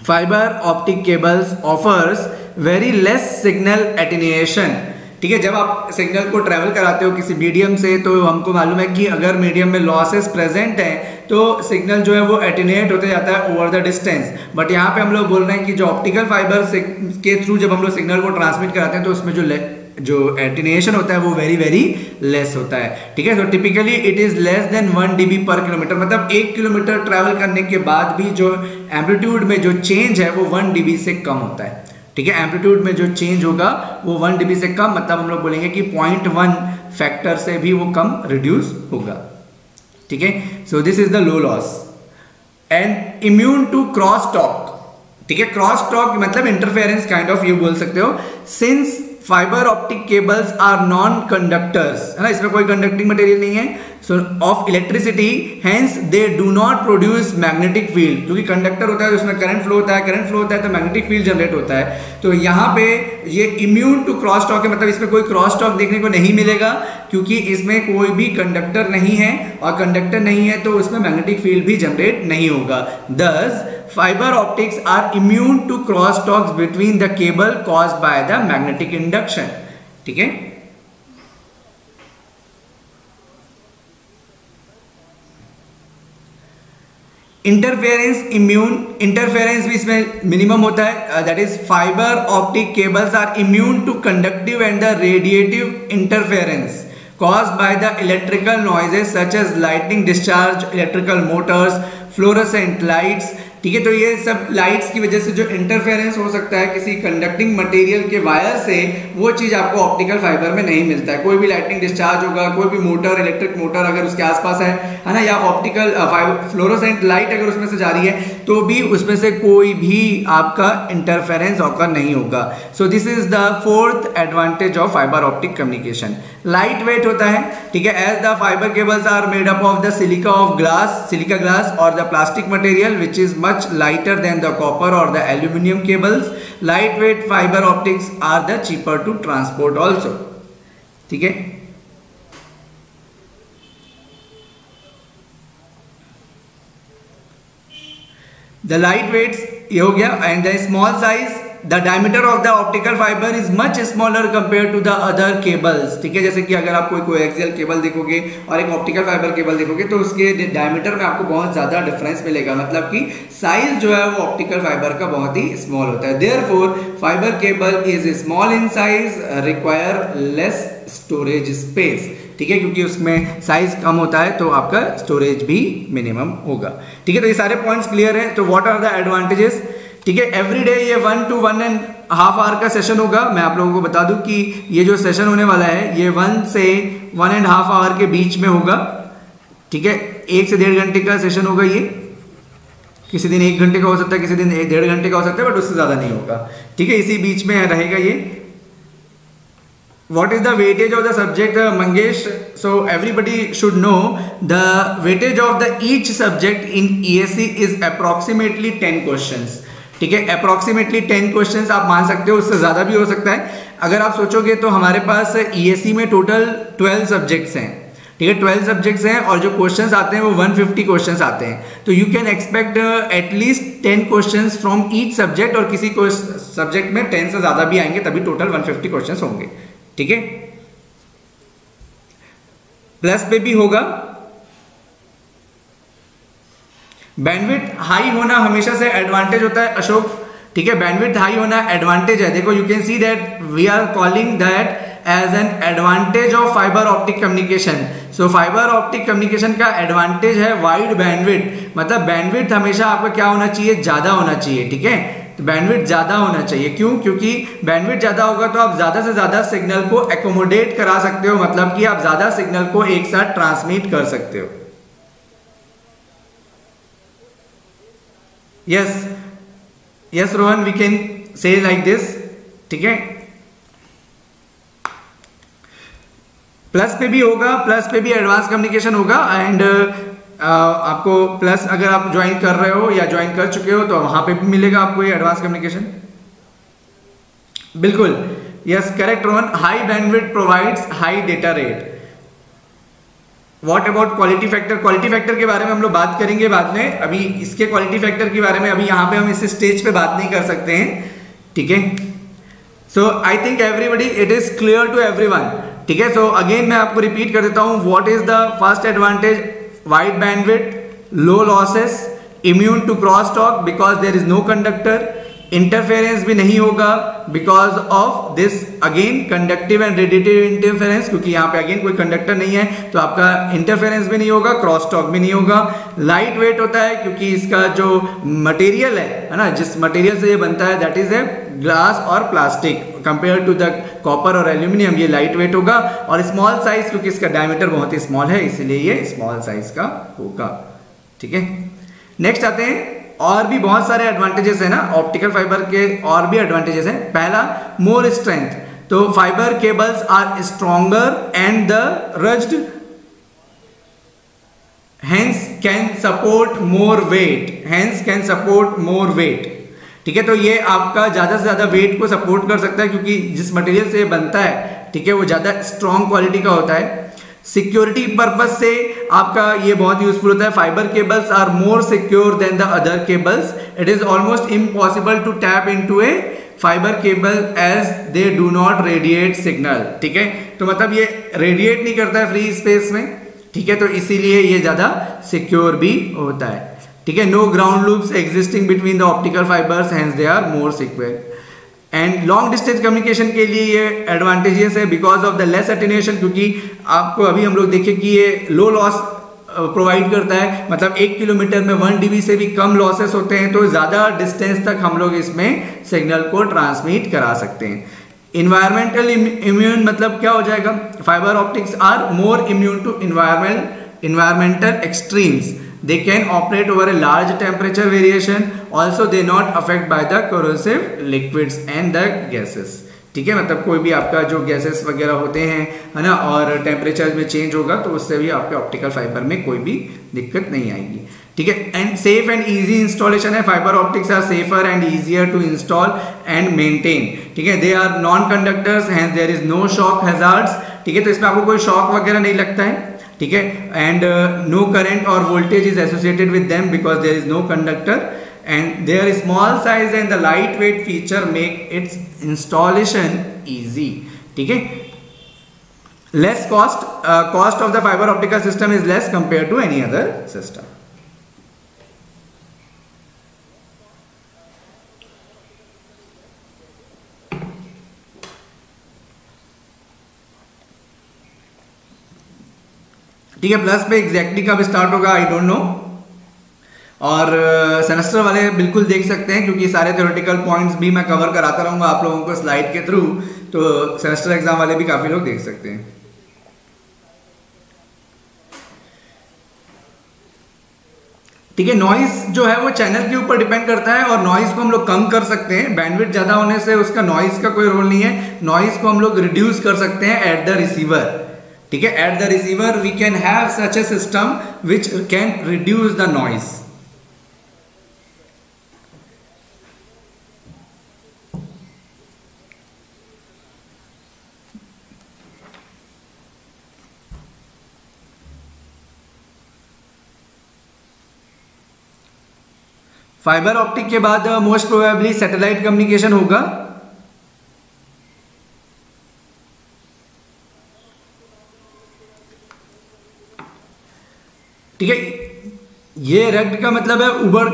Fibre optic cables offers very less signal attenuation ठीक है, जब आप सिग्नल को ट्रेवल कराते हो किसी मीडियम से तो हमको मालूम है कि अगर मीडियम में लॉसेस प्रेजेंट हैं तो सिग्नल जो है वो एटिनेट होते जाता है ओवर द डिस्टेंस बट यहाँ पे हम लोग बोल रहे हैं कि जो ऑप्टिकल फाइबर के थ्रू जब हम लोग सिग्नल को ट्रांसमिट कराते हैं तो उसमें जो जो एटिनेशन होता है वो वेरी वेरी लेस होता है. ठीक है तो typically it is less than one dB पर किलोमीटर मतलब एक किलोमीटर ट्रैवल करने के बाद भी जो एम्पलीट्यूड में जो चेंज है, वो वन डीबी से कम होता है. ठीक है एम्पलीट्यूड में जो चेंज होगा, वो वन डीबी से कम मतलब हम लोग बोलेंगे कि पॉइंट वन फैक्टर से भी वो कम रिड्यूस होगा। ठीक है so this is the low loss and immune to cross talk ठीक है क्रॉस टॉक मतलब इंटरफेरेंस काइंड ऑफ़ यू बोल सकते हो। Since fibre optic cables are non conductors है ना, इसमें कोई कंडक्टिंग मटेरियल नहीं है। Of electricity hence they do not produce magnetic field क्योंकि कंडक्टर होता है तो उसमें करंट फ्लो होता है करंट फ्लो होता है तो मैग्नेटिक फ़ील्ड जनरेट होता है। तो यहाँ पे ये इम्यून टू क्रॉस टॉक है मतलब इसमें कोई क्रॉस टॉक देखने को नहीं मिलेगा, क्योंकि इसमें कोई भी कंडक्टर नहीं है, और कंडक्टर नहीं है तो उसमें मैग्नेटिक फ़ील्ड भी जनरेट नहीं होगा। दस fiber optics are immune to crosstalks between the cable caused by the magnetic induction ठीक है? इंटरफेरेंस इम्यून इंटरफेरेंस भी इसमें मिनिमम होता है that is fibre optic cables are immune to conductive and the radiative interference cause by the electrical noises such as lighting discharge electrical motors fluorescent lights ठीक है तो ये सब लाइट्स की वजह से जो इंटरफेरेंस हो सकता है किसी कंडक्टिंग मटेरियल के वायर से, वो चीज़ आपको ऑप्टिकल फाइबर में नहीं मिलता है। कोई भी लाइटिंग डिस्चार्ज होगा, कोई भी मोटर इलेक्ट्रिक मोटर अगर उसके आसपास है है ना, या ऑप्टिकल फ्लोरोसेंट लाइट अगर उसमें से जा रही है तो भी उसमें से कोई भी आपका इंटरफेरेंस ऑकर नहीं होगा। So this is the fourth advantage of fibre optic communication light weight होता है, ठीक है? As the fibre cables are made up of the silica of glass silica glass और the plastic material which is much lighter than the copper और the aluminium cables light weight fibre optics are the cheaper to transport also ठीक है? The light weights ये हो गया and the small size the diameter of the optical fibre is much smaller compare to the other cables ठीक है? जैसे कि अगर आप कोई एक्सियल केबल देखोगे और एक ऑप्टिकल फाइबर केबल देखोगे तो उसके डायमीटर में आपको बहुत ज़्यादा डिफरेंस मिलेगा। मतलब कि साइज़ जो है वो ऑप्टिकल फाइबर का बहुत ही स्मॉल होता है। Therefore fibre cable is small in size require less storage space ठीक है? क्योंकि उसमें साइज़ कम होता है तो आपका स्टोरेज भी मिनिमम होगा। ठीक है? तो ये सारे पॉइंट्स क्लियर है। तो व्हाट आर द एडवांटेजेस ठीक है एवरी डे ये one two one and half hour का सेशन होगा। मैं आप लोगों को बता दूँ कि ये जो सेशन होने वाला है ये वन से वन एंड हाफ़ आवर के बीच में होगा। ठीक है एक से डेढ़ घंटे का सेशन होगा ये। किसी दिन एक घंटे का हो सकता है किसी दिन डेढ़ घंटे का हो सकता है बट उससे ज़्यादा नहीं होगा। ठीक है इसी बीच में रहेगा ये। What is the weightage of the subject uh, mangesh? So everybody should know the weightage of the each subject in esc is approximately 10 questions. ठीक है? अप्रोक्सीमेटली टेन क्वेश्चन आप मान सकते हो, उससे ज़्यादा भी हो सकता है। अगर आप सोचोगे तो हमारे पास ई e में टोटल ट्वेल्व सब्जेक्ट्स हैं। ठीक है? ट्वेल्व सब्जेक्ट्स हैं और जो क्वेश्चंस आते हैं वो 150 क्वेश्चंस आते हैं। तो you can expect at least ten questions from each subject और किसी सब्जेक्ट में टेन से ज़्यादा भी आएँगे, तभी टोटल 150 क्वेश्चंस होंगे। ठीक है? प्लस पे भी होगा। बैंडविथ हाई होना हमेशा से एडवांटेज होता है, अशोक। ठीक है बैंडविथ हाई होना एडवांटेज है। देखो you can see that we are calling that as an advantage of fibre optic communication so fibre optic communication का एडवांटेज है वाइड बैंडविथ मतलब बैंडविथ हमेशा आपका क्या होना चाहिए? ज़्यादा होना चाहिए, ठीक है? तो बैंडविथ ज़्यादा होना चाहिए। क्यों? क्योंकि बैंडविथ ज़्यादा होगा तो आप ज़्यादा से ज़्यादा सिग्नल को एकोमोडेट करा सकते हो। मतलब कि आप ज़्यादा सिग्नल को एक साथ ट्रांसमिट कर सकते हो। Yes. Yes rohan we can say like this. ठीक है? प्लस पे भी होगा प्लस पे भी एडवांस कम्युनिकेशन होगा एंड uh, आपको प्लस अगर आप ज्वाइन कर रहे हो या ज्वाइन कर चुके हो तो वहाँ पे भी मिलेगा आपको ये एडवांस कम्युनिकेशन बिल्कुल। Yes correct Rohan high bandwidth provides high data rate what about quality factor quality factor के बारे में हम लोग बात करेंगे बाद में। अभी इसके क्वालिटी फैक्टर के बारे में अभी यहाँ पे हम इस स्टेज पे बात नहीं कर सकते हैं। ठीक है? So I think everybody it is clear to every ठीक है? सो अगेन मैं आपको रिपीट कर देता हूँ। What is the first advantage wide bandwidth low losses immune to cross talk because there is no conductor interference भी नहीं होगा because of this again conductive and radiative interference क्योंकि यहाँ पे अगेन कोई कंडक्टर नहीं है तो आपका इंटरफेरेंस भी नहीं होगा क्रॉस टॉक भी नहीं होगा। लाइट वेट होता है क्योंकि इसका जो मटेरियल है है ना, जिस मटेरियल से ये बनता है दैट इज़ ए ग्लास और plastic compare to the copper और एल्यूमिनियम ये लाइट वेट होगा। और स्मॉल साइज़ क्योंकि इसका डायमीटर बहुत ही स्मॉल है, इसीलिए ये स्मॉल साइज़ का होगा। ठीक है? नेक्स्ट आते हैं। और भी बहुत सारे एडवांटेजेस है ना ऑप्टिकल फाइबर के और भी एडवांटेजेस है। पहला मोर स्ट्रेंथ तो fibre cables are stronger and the rugged hence can support more weight hence can support more weight ठीक है तो ये आपका ज़्यादा से ज़्यादा वेट को सपोर्ट कर सकता है, क्योंकि जिस मटेरियल से बनता है, ठीक है, वो ज़्यादा स्ट्रॉन्ग क्वालिटी का होता है। सिक्योरिटी पर्पज से आपका ये बहुत यूजफुल होता है। Fibre cables are more secure than the other cables it is almost impossible to tap into a fibre cable as they do not radiate signal ठीक है? तो मतलब ये रेडिएट नहीं करता है फ्री स्पेस में, ठीक है? तो इसीलिए ये ज़्यादा सिक्योर भी होता है, ठीक है? No ground loops existing between the optical fibres hence they are more secure and long distance communication के लिए ये एडवांटेजेस है because of the less attenuation क्योंकि आपको अभी हम लोग देखें कि ये लो लॉस प्रोवाइड करता है। मतलब एक किलोमीटर में वन डीबी से भी कम लॉसेस होते हैं तो ज़्यादा डिस्टेंस तक हम लोग इसमें सिग्नल को ट्रांसमिट करा सकते हैं। इन्वायरमेंटल इम्यून मतलब क्या हो जाएगा? Fibre optics are more immune to environment environmental extremes they can operate over a large temperature variation. Also, they not affect by the corrosive liquids and the gases. ठीक है? मतलब कोई भी आपका जो गैसेस वगैरह होते हैं, है ना? और टेम्परेचर में चेंज होगा तो उससे भी आपके ऑप्टिकल फाइबर में कोई भी दिक्कत नहीं आएगी। ठीक है? And safe and easy installation है। Fibre optics are safer and easier to install and maintain ठीक है? They are non conductors hence there is no shock hazards ठीक है? तो इसमें आपको कोई शॉक वगैरह नहीं लगता है? ठीक है एंड नो करेंट और voltage is associated with them because there is no conductor and their small size and the light weight feature make its installation easy ठीक है less cost cost of the fibre optical system is less compare to any other system ठीक है plus पे exactly कब start होगा I don't know और semester uh, वाले बिल्कुल देख सकते हैं क्योंकि सारे थ्योरेटिकल पॉइंट्स भी मैं कवर कराता रहूँगा आप लोगों को स्लाइड के थ्रू तो सेमेस्टर एग्ज़ाम वाले भी काफ़ी लोग देख सकते हैं। ठीक है नॉइस जो है वो चैनल के ऊपर डिपेंड करता है और नॉइस को हम लोग कम कर सकते हैं। बैंडविड ज़्यादा होने से उसका नॉइस का कोई रोल नहीं है। नॉइस को हम लोग रिड्यूस कर सकते हैं एट द रिसीवर ठीक है? At the receiver we can have such a system which can reduce the noise fibre optic के बाद मोस्ट प्रोबेबली सैटेलाइट कम्युनिकेशन होगा। ठीक है, ये रेक्ट का मतलब है उबर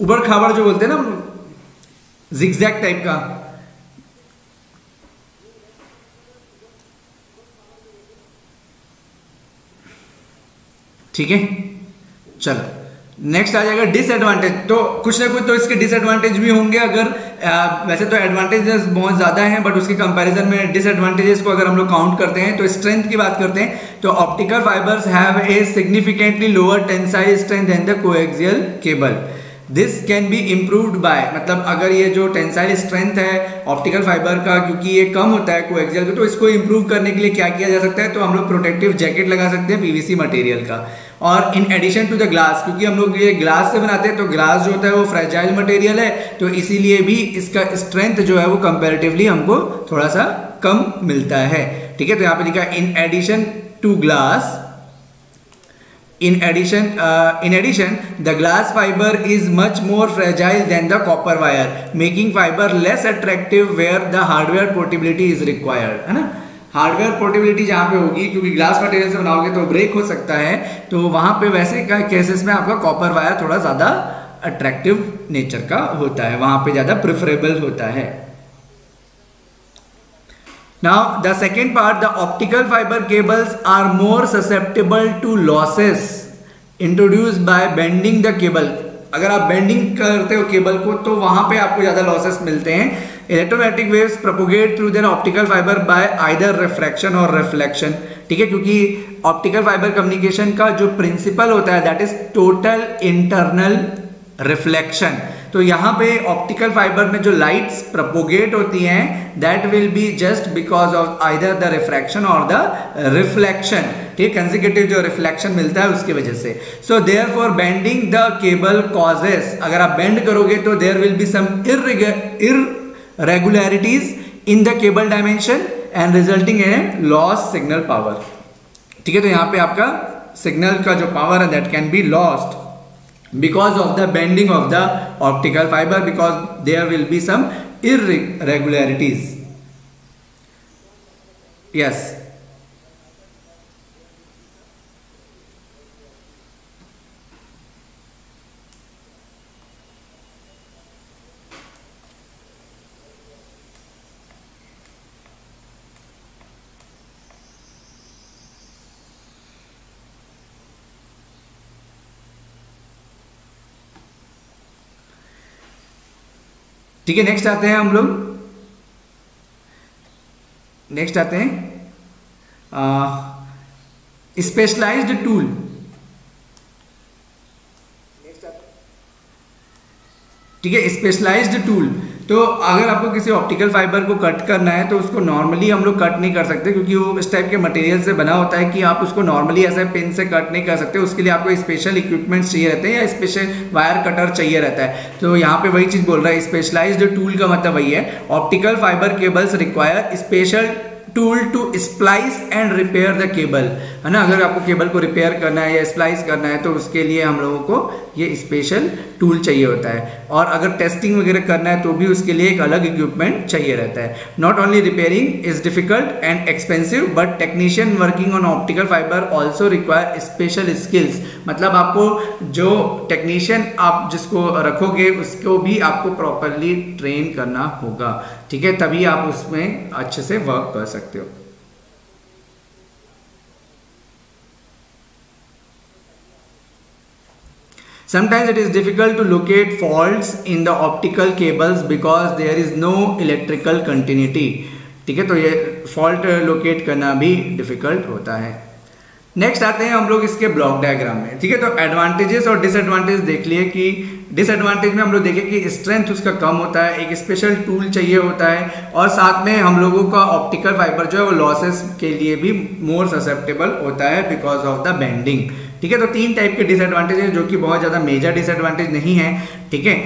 उबर खाबड़ जो बोलते हैं ना जिक्जैक टाइप का। ठीक है? चलो। नेक्स्ट आ जाएगा डिसएडवांटेज तो कुछ ना कुछ तो इसके डिसएडवांटेज भी होंगे अगर आ, वैसे तो एडवांटेजेस बहुत ज़्यादा हैं बट उसके कंपैरिजन में डिसएडवांटेजेस को अगर हम लोग काउंट करते हैं तो स्ट्रेंथ की बात करते हैं तो optical fibres have a significantly lower tensile strength than the coaxial cable this can be improved by मतलब अगर ये जो टेंसाइल स्ट्रेंथ है ऑप्टिकल फाइबर का क्योंकि ये कम होता है कोएक्सियल का तो इसको इम्प्रूव करने के लिए क्या किया जा सकता है? तो हम लोग प्रोटेक्टिव जैकेट लगा सकते हैं पीवीसी मटेरियल का। और in addition to the glass क्योंकि हम लोग ये ग्लास से बनाते हैं तो ग्लास जो होता है वो फ्रेजाइल मटेरियल है तो इसीलिए भी इसका स्ट्रेंथ जो है वो कंपेरेटिवली हमको थोड़ा सा कम मिलता है। ठीक है तो यहाँ पे लिखा in addition to glass in addition in addition the glass fibre is much more fragile than the copper wire making fibre less attractive where the hardware portability is required है ना? हार्डवेयर पोर्टेबिलिटी जहाँ पे होगी, क्योंकि glass material से बनाओगे तो break हो सकता है तो वहाँ पे वैसे केसेस में आपका कॉपर वायर थोड़ा ज़्यादा अट्रैक्टिव नेचर का होता है, वहाँ पे ज़्यादा प्रिफरेबल होता है। Now, the second part, the optical fiber cables are more susceptible to losses. Introduced by bending the cable. अगर आप बेंडिंग करते हो केबल को तो वहाँ पे आपको ज़्यादा लॉसेस मिलते हैं। Electromagnetic waves propagate through there optical fibre by either refraction और रिफ्लेक्शन ठीक है? क्योंकि ऑप्टिकल फाइबर कम्युनिकेशन का जो प्रिंसिपल होता है that is total internal reflection तो यहाँ पे ऑप्टिकल फाइबर में जो लाइट्स प्रपोगेट होती हैं that will be just because of either the refraction और द रिफ्लेक्शन ठीक? कंजिकेटिव जो रिफ्लेक्शन मिलता है, उसकी वजह से। So therefore bending the cable causes अगर आप बेंड करोगे तो there will be some regularities in the cable dimension and resulting है लॉस सिग्नल पावर ठीक है तो यहाँ पे आपका सिग्नल का जो पावर है that can be lost because of the bending of the optical fibre because there will be some irregularities yes ठीक है नेक्स्ट आते हैं हम लोग। नेक्स्ट आते हैं। स्पेशलाइज्ड टूल ठीक है स्पेशलाइज्ड टूल तो अगर आपको किसी ऑप्टिकल फाइबर को कट करना है तो उसको नॉर्मली हम लोग कट नहीं कर सकते, क्योंकि वो इस टाइप के मटेरियल से बना होता है कि आप उसको नॉर्मली ऐसे पिन से कट नहीं कर सकते। उसके लिए आपको स्पेशल इक्विपमेंट्स चाहिए रहते हैं या स्पेशल वायर कटर चाहिए रहता है। तो यहाँ पे वही चीज़ बोल रहा है स्पेशलाइज्ड टूल का मतलब वही है। Optical fibre cables require special tool to splice and repair the cable है ना? अगर आपको केबल को रिपेयर करना है या स्प्लाइस करना है तो उसके लिए हम लोगों को ये स्पेशल टूल चाहिए होता है। और अगर टेस्टिंग वगैरह करना है तो भी उसके लिए एक अलग इक्विपमेंट चाहिए रहता है। Not only repairing is difficult and expensive but technician working on optical fibre also require special skills मतलब आपको जो टेक्नीशियन आप जिसको रखोगे, उसको भी आपको प्रॉपरली ट्रेन करना होगा। ठीक है, तभी आप उसमें अच्छे से वर्क कर सकते हो। Sometimes it is difficult to locate faults in the optical cables because there is no electrical continuity. ठीक है तो ये फॉल्ट लोकेट करना भी डिफ़िकल्ट होता है। नेक्स्ट आते हैं हम लोग इसके ब्लॉक डायग्राम में। ठीक है तो एडवांटेजेस और डिसएडवांटेज देख लिए कि डिसएडवांटेज में हम लोग देखें कि स्ट्रेंथ उसका कम होता है, एक स्पेशल टूल चाहिए होता है और साथ में हम लोगों का ऑप्टिकल फाइबर जो है वो लॉसेस के लिए भी मोर ससेप्टेबल होता है बिकॉज़ ऑफ़ द बेंडिंग ठीक है तो तीन टाइप के डिसएडवांटेज है जो कि बहुत ज़्यादा मेजर डिसएडवांटेज नहीं है, ठीक है?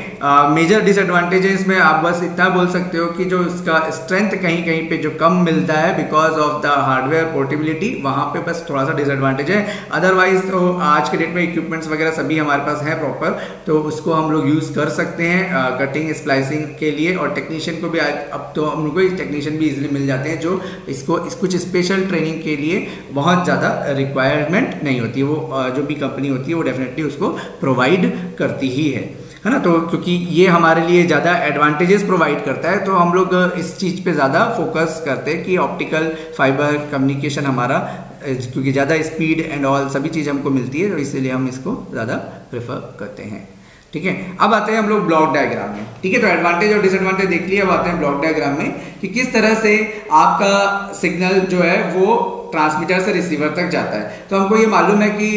मेजर डिसएडवांटेजेस में आप बस इतना बोल सकते हो कि जो इसका स्ट्रेंथ कहीं कहीं पे जो कम मिलता है because of the hardware portability वहाँ पे बस थोड़ा सा डिसएडवांटेज है। अदरवाइज़ तो आज के डेट में इक्विपमेंट्स वगैरह सभी हमारे पास हैं प्रॉपर तो उसको हम लोग यूज़ कर सकते हैं कटिंग स्प्लाइसिंग के लिए और टेक्नीशियन को भी अब तो हम लोग को टेक्नीशियन भी इजिली मिल जाते हैं जो इसको, इस कुछ स्पेशल ट्रेनिंग के लिए बहुत ज़्यादा रिक्वायरमेंट नहीं होती। वो जो भी कंपनी होती है, वो डेफिनेटली उसको प्रोवाइड करती ही है। है ना? तो क्योंकि ये हमारे लिए ज़्यादा एडवांटेजेस प्रोवाइड करता है तो हम लोग इस चीज़ पे ज़्यादा फोकस करते हैं कि ऑप्टिकल फाइबर कम्युनिकेशन हमारा क्योंकि ज़्यादा स्पीड एंड ऑल सभी चीज़ हमको मिलती है तो इसीलिए हम इसको ज़्यादा प्रेफर करते हैं। ठीक है? अब आते हैं हम लोग ब्लॉक डायग्राम में। ठीक है? तो एडवांटेज और डिसएडवांटेज देख लिया अब आते हैं ब्लॉक डायग्राम में कि किस तरह से आपका सिग्नल जो है, वो ट्रांसमीटर से रिसीवर तक जाता है। तो हमको ये मालूम है कि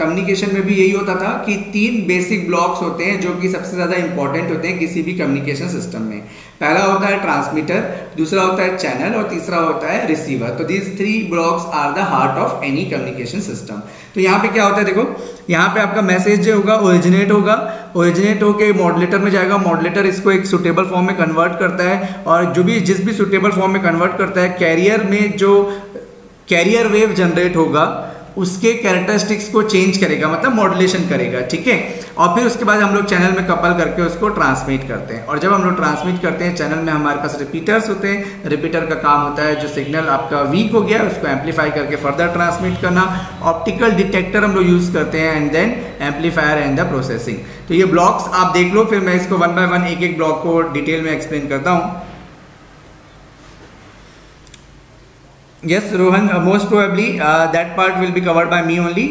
कम्युनिकेशन में भी यही होता था कि तीन बेसिक ब्लॉक्स होते हैं जो कि सबसे ज़्यादा इंपॉर्टेंट होते हैं किसी भी कम्युनिकेशन सिस्टम में। पहला होता है ट्रांसमीटर दूसरा होता है चैनल और तीसरा होता है रिसीवर तो these three blocks are the heart of any communication system तो यहाँ पे क्या होता है देखो, यहाँ पे आपका मैसेज जो होगा ओरिजिनेट होगा। ओरिजिनेट होकर मॉडलेटर में जाएगा। मॉडलेटर इसको एक सुटेबल फॉर्म में कन्वर्ट करता है और जो भी, जिस भी सुटेबल फॉर्म में कन्वर्ट करता है कैरियर में जो कैरियर वेव जनरेट होगा, उसके कैरेक्टरिस्टिक्स को चेंज करेगा मतलब मॉडुलेशन करेगा, ठीक है? और फिर उसके बाद हम लोग चैनल में कपल करके उसको ट्रांसमिट करते हैं। और जब हम लोग ट्रांसमिट करते हैं चैनल में हमारे पास रिपीटर्स होते हैं। रिपीटर का काम होता है जो सिग्नल आपका वीक हो गया, उसको एम्पलीफाई करके फर्दर ट्रांसमिट करना। ऑप्टिकल डिटेक्टर हम लोग यूज़ करते हैं and then amplifier and the processing तो ये ब्लॉक्स आप देख लो, फिर मैं इसको वन बाय वन एक एक ब्लॉक को डिटेल में एक्सप्लेन करता हूँ। Yes rohan uh, most probably uh, that part will be covered by me only.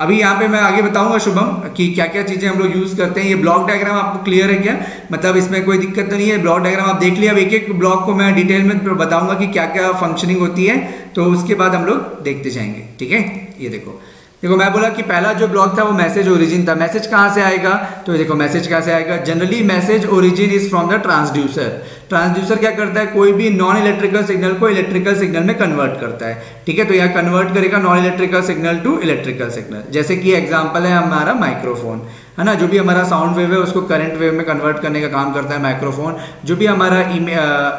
अभी यहाँ पे मैं आगे बताऊँगा शुभम कि क्या क्या चीज़ें हम लोग यूज़ करते हैं। ये ब्लॉक डायग्राम आपको क्लियर है क्या? मतलब इसमें कोई दिक्कत तो नहीं है। ब्लॉक डायग्राम आप देख लिया। अब एक एक ब्लॉक को मैं डिटेल में बताऊँगा कि क्या क्या फंक्शनिंग होती है। तो उसके बाद हम लोग देखते जाएँगे। ठीक है? ये देखो। देखो, मैं बोला कि पहला जो ब्लॉक था वो मैसेज ओरिजिन था। मैसेज कहाँ से आएगा? तो देखो मैसेज कहाँ से आएगा? Generally message origin is from the transducer transducer क्या करता है? कोई भी नॉन इलेक्ट्रिकल सिग्नल को इलेक्ट्रिकल सिग्नल में कन्वर्ट करता है। ठीक है तो यहाँ कन्वर्ट करेगा non electrical signal to electrical signal जैसे कि एग्ज़ाम्पल है हमारा माइक्रोफोन है ना? जो भी हमारा साउंड वेव है, उसको करंट वेव में कन्वर्ट करने का काम करता है माइक्रोफोन जो भी हमारा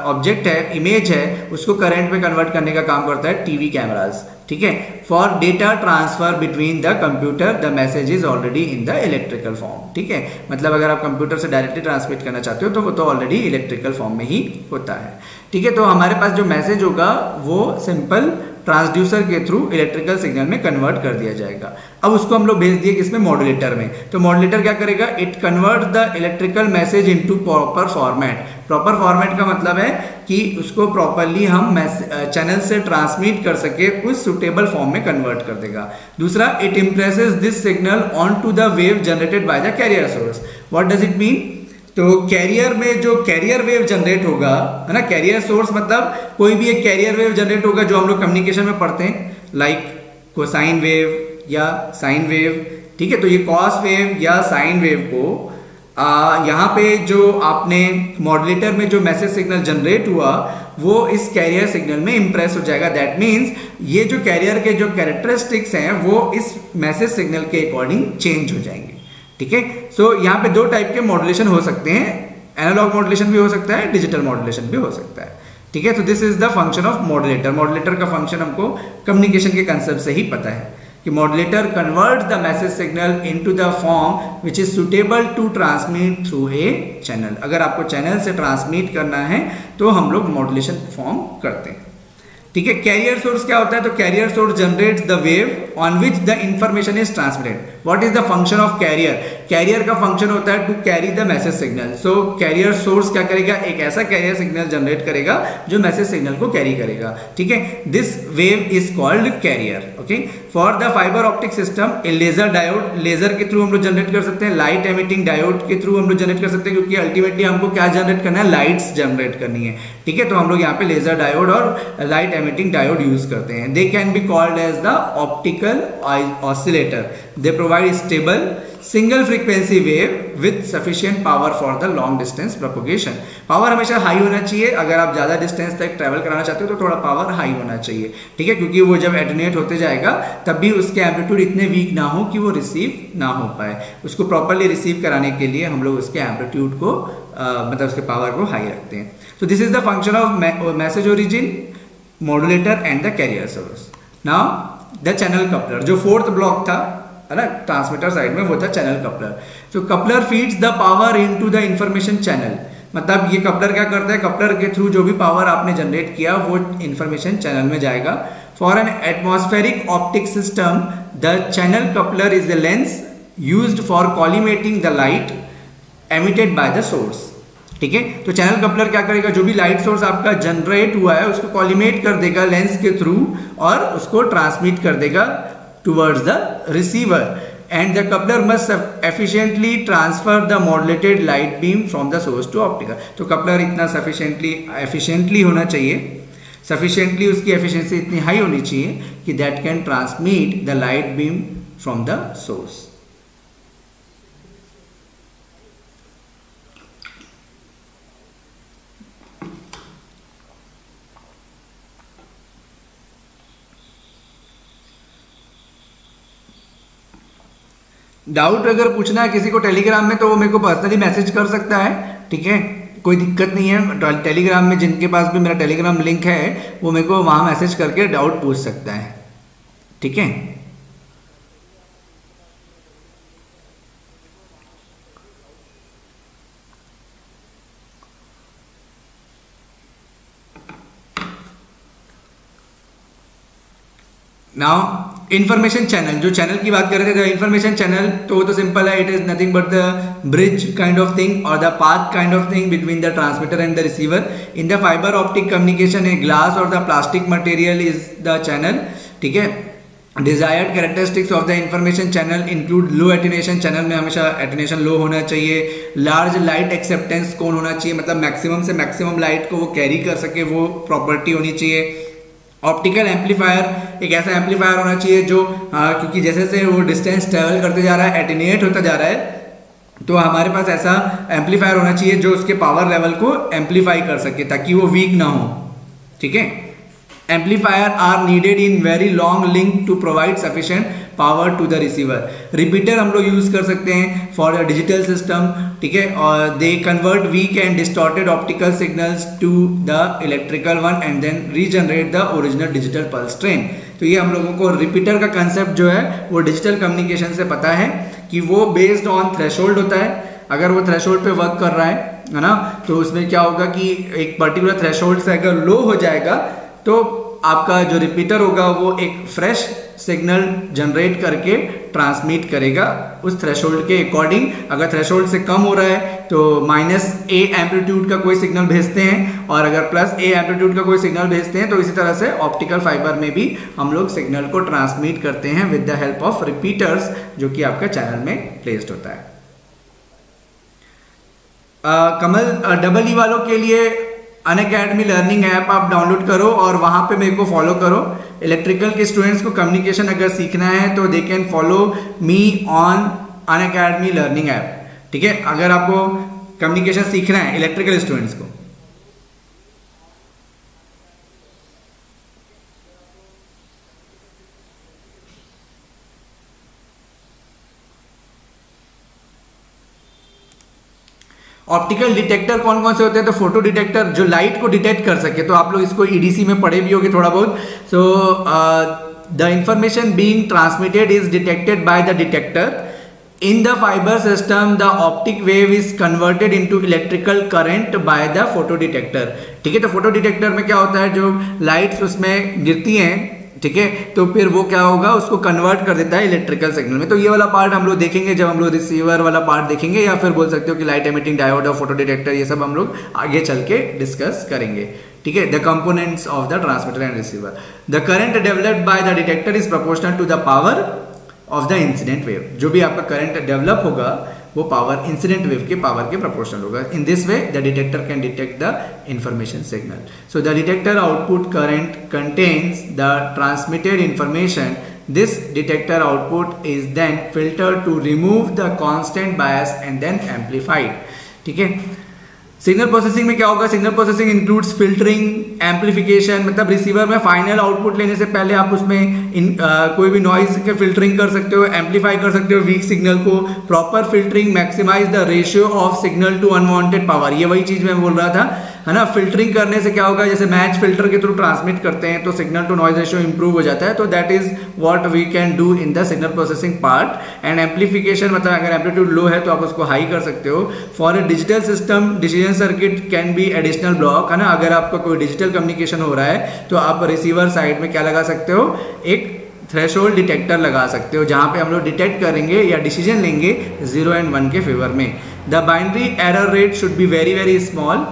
ऑब्जेक्ट है इमेज है, उसको करंट में कन्वर्ट करने का काम करता है टीवी कैमराज ठीक है? For data transfer between the computer the message is already in the electrical form ठीक है? मतलब अगर आप कंप्यूटर से डायरेक्टली ट्रांसमिट करना चाहते हो तो वो तो ऑलरेडी इलेक्ट्रिकल फॉर्म में ही होता है. ठीक है? तो हमारे पास जो मैसेज होगा, वो सिंपल ट्रांसड्यूसर के थ्रू इलेक्ट्रिकल सिग्नल में कन्वर्ट कर दिया जाएगा। अब उसको हम लोग भेज दिए किसमें मॉडुलेटर में। तो मॉडुलेटर क्या करेगा? It convert the electrical message into proper format proper format का मतलब है कि उसको प्रॉपरली हम चैनल से ट्रांसमिट कर सके, उस सुटेबल फॉर्म में कन्वर्ट कर देगा। दूसरा it impresses this signal on to the wave generated by the carrier source what does it mean तो कैरियर में जो कैरियर वेव जनरेट होगा, है ना? कैरियर सोर्स मतलब कोई भी एक कैरियर वेव जनरेट होगा जो हम लोग कम्युनिकेशन में पढ़ते हैं लाइक कोसाइन वेव या साइन वेव ठीक है? तो ये कॉस वेव या साइन वेव को यहाँ पे जो आपने मॉडलेटर में जो मैसेज सिग्नल जनरेट हुआ, वो इस कैरियर सिग्नल में इंप्रेस हो जाएगा। दैट मीन्स ये जो कैरियर के जो कैरेक्टरिस्टिक्स हैं, वो इस मैसेज सिग्नल के अकॉर्डिंग चेंज हो जाएँगे। ठीक है? सो यहाँ पे दो टाइप के मॉडुलेशन हो सकते हैं. एनालॉग मॉडुलेशन भी हो सकता है डिजिटल मॉडुलेशन भी हो सकता है. ठीक है? तो this is the function of modulator modulator का फ़ंक्शन हमको कम्युनिकेशन के कंसेप्ट से ही पता है कि modulator convert the message signal into the form which is suitable to transmit through a channel अगर आपको चैनल से ट्रांसमिट करना है तो हम लोग मॉडुलेशन फॉर्म करते हैं. ठीक है कैरियर सोर्स क्या होता है? तो carrier source generate the wave on which the information is transmitted what is the function of carrier carrier का फ़ंक्शन होता है to carry the message signal so carrier source क्या करेगा? एक ऐसा कैरियर सिग्नल जनरेट करेगा, जो मैसेज सिग्नल को कैरी करेगा। ठीक है? This wave is called carrier okay for the fibre optic system a laser diode laser के थ्रू हम लोग जनरेट कर सकते हैं लाइट एमिटिंग डायोड के थ्रू हम लोग जनरेट कर सकते हैं, क्योंकि अल्टीमेटली हमको क्या जनरेट करना है? लाइट्स जनरेट करनी है। ठीक है तो हम लोग यहाँ पे लेजर डायोड और लाइट एमिटिंग डायोड यूज़ करते हैं। They can be called as the optical oscillator they provide stable single frequency wave with sufficient power for the long distance propagation power हमेशा हाई होना चाहिए। अगर आप ज़्यादा डिस्टेंस तक ट्रैवल कराना चाहते हो तो थोड़ा पावर हाई होना चाहिए। ठीक है क्योंकि वो जब एडोनेट होते जाएगा तब भी उसके एम्पलीट्यूड इतने वीक ना हो कि वो रिसीव ना हो पाए। उसको प्रॉपरली रिसीव कराने के लिए हम लोग उसके एम्पलीट्यूड को आ, मतलब उसके पावर को हाई रखते हैं। तो this is the function of message origin modulator and the carrier service now the channel coupler जो फोर्थ ब्लॉक था, है ना ट्रांसमीटर साइड में वो था चैनल कपलर तो coupler feeds the power into the information channel मतलब ये कपलर क्या करता है? कपलर के थ्रू जो भी पावर आपने जनरेट किया, वो इंफॉर्मेशन चैनल में जाएगा. For an atmospheric optic system the channel coupler is the lens use for collimating the light emitted by the source ठीक है तो चैनल कपलर क्या करेगा जो भी लाइट सोर्स आपका जनरेट हुआ है उसको कॉलीमेट कर देगा लेंस के थ्रू और उसको ट्रांसमिट कर देगा towards the receiver and the coupler must efficiently transfer the modulated light beam from the source to optical तो coupler इतना sufficiently efficiently होना चाहिए sufficiently उसकी efficiency इतनी high होनी चाहिए कि that can transmit the light beam from the source doubt अगर पूछना है किसी को टेलीग्राम में तो वो मेरे को पर्सनली मैसेज कर सकता है, ठीक है? कोई दिक्कत नहीं है। टेलीग्राम में जिनके पास भी मेरा टेलीग्राम लिंक है, वो मेरे को वहाँ मैसेज करके डाउट पूछ सकता है, ठीक है? नाउ इंफॉर्मेशन चैनल जो चैनल की बात कर रहे थे इंफॉर्मेशन चैनल तो वो तो सिंपल है it is nothing but the bridge kind of thing और the path kind of thing between the transmitter and the receiver in the fibre optic communication a glass और the plastic material is the channel ठीक है? Desired characteristics of the information channel include low attenuation channel में हमेशा attenuation low होना चाहिए। Large light acceptance cone होना चाहिए? मतलब मैक्सिमम से मैक्सिमम लाइट को वो कैरी कर सके, वो प्रॉपर्टी होनी चाहिए। ऑप्टिकल एम्पलीफायर एक ऐसा एम्पलीफायर होना चाहिए जो आ, क्योंकि जैसे जैसे वो डिस्टेंस ट्रेवल करते जा रहा है एटिनेट होता जा रहा है तो हमारे पास ऐसा एम्पलीफायर होना चाहिए जो उसके पावर लेवल को एम्पलीफाई कर सके ताकि वो वीक ना हो। ठीक है? Amplifier are needed in very long link to provide sufficient power to the receiver repeater हम लोग यूज़ कर सकते हैं फॉर अ डिजिटल सिस्टम ठीक है? और they convert weak and distorted optical signals to the electrical one and then regenerate the original digital pulse train तो ये हम लोगों को रिपीटर का कंसेप्ट जो है, वो डिजिटल कम्युनिकेशन से पता है कि वो बेस्ड ऑन थ्रेश होता है। अगर वो थ्रेश पे वर्क कर रहा है है ना? तो उसमें क्या होगा कि एक पर्टिकुलर थ्रेश से अगर लो हो जाएगा तो आपका जो रिपीटर होगा वो एक फ्रेश सिग्नल जनरेट करके ट्रांसमिट करेगा। उस थ्रेशोल्ड के अकॉर्डिंग अगर थ्रेशोल्ड से कम हो रहा है तो माइनस ए एम्पलीट्यूड का कोई सिग्नल भेजते हैं और अगर प्लस ए एम्पलीट्यूड का कोई सिग्नल भेजते हैं तो इसी तरह से ऑप्टिकल फाइबर में भी हम लोग सिग्नल को ट्रांसमिट करते हैं with the help of repeaters जो कि आपका चैनल में प्लेस्ड होता है। uh, कमल डबल ई वालों के लिए अन अकेडमी लर्निंग ऐप आप डाउनलोड करो और वहाँ पे मेरे को फॉलो करो। इलेक्ट्रिकल के स्टूडेंट्स को कम्युनिकेशन अगर सीखना है तो they can follow me on Unacademy learning app, ठीक है? अगर आपको कम्युनिकेशन सीखना है, इलेक्ट्रिकल स्टूडेंट्स को। ऑप्टिकल डिटेक्टर कौन कौन से होते हैं? तो फ़ोटो डिटेक्टर जो लाइट को डिटेक्ट कर सके। तो आप लोग इसको ईडीसी में पढ़े भी होंगे थोड़ा बहुत। So the information being transmitted is detected by the detector in the fibre system the optic wave is converted into electrical current by the photo detector ठीक है तो फ़ोटो डिटेक्टर में क्या होता है? जो लाइट्स उसमें गिरती हैं ठीक है? तो फिर वो क्या होगा? उसको कन्वर्ट कर देता है इलेक्ट्रिकल सिग्नल में। तो ये वाला पार्ट हम लोग देखेंगे जब हम लोग रिसीवर वाला पार्ट देखेंगे या फिर बोल सकते हो कि लाइट एमिटिंग डायोड और फ़ोटो डिटेक्टर ये सब हम लोग आगे चल के डिस्कस करेंगे। ठीक है? The components of the transmitter and receiver the current developed by the detector is proportional to the power of the incident wave जो भी आपका करंट डेवलप होगा वो पावर इंसिडेंट वेव के पावर के प्रोपोर्शनल होगा। In this way the detector can detect the information signal so the detector output current contains the transmitted information this detector output is then filter to remove the constant bias and then amplified. ठीक है? Signal processing में क्या होगा? Signal processing includes filtering amplification मतलब receiver में final output लेने से पहले आप उसमें इन आ, कोई भी नॉइज़ के फिल्टरिंग कर सकते हो एम्पलीफाई कर सकते हो वीक सिग्नल को। Proper filtering maximize the ratio of signal to unwanted power ये वही चीज़ मैं बोल रहा था। है ना? फिल्टरिंग करने से क्या होगा? जैसे मैच फ़िल्टर के थ्रू ट्रांसमिट करते हैं तो signal to noise ratio improve हो जाता है। तो that is what we can do in the signal processing part and amplification मतलब अगर एम्पलीट्यूड लो है तो आप उसको हाई कर सकते हो। For a digital system decision circuit can be additional block है ना? अगर आपका कोई डिजिटल कम्युनिकेशन हो रहा है तो आप रिसीवर साइड में क्या लगा सकते हो? एक थ्रेशोल्ड डिटेक्टर लगा सकते हो, जहाँ पे हम लोग डिटेक्ट करेंगे या डिसीज़न लेंगे ज़ीरो एंड वन के फेवर में। The binary error rate should be very very small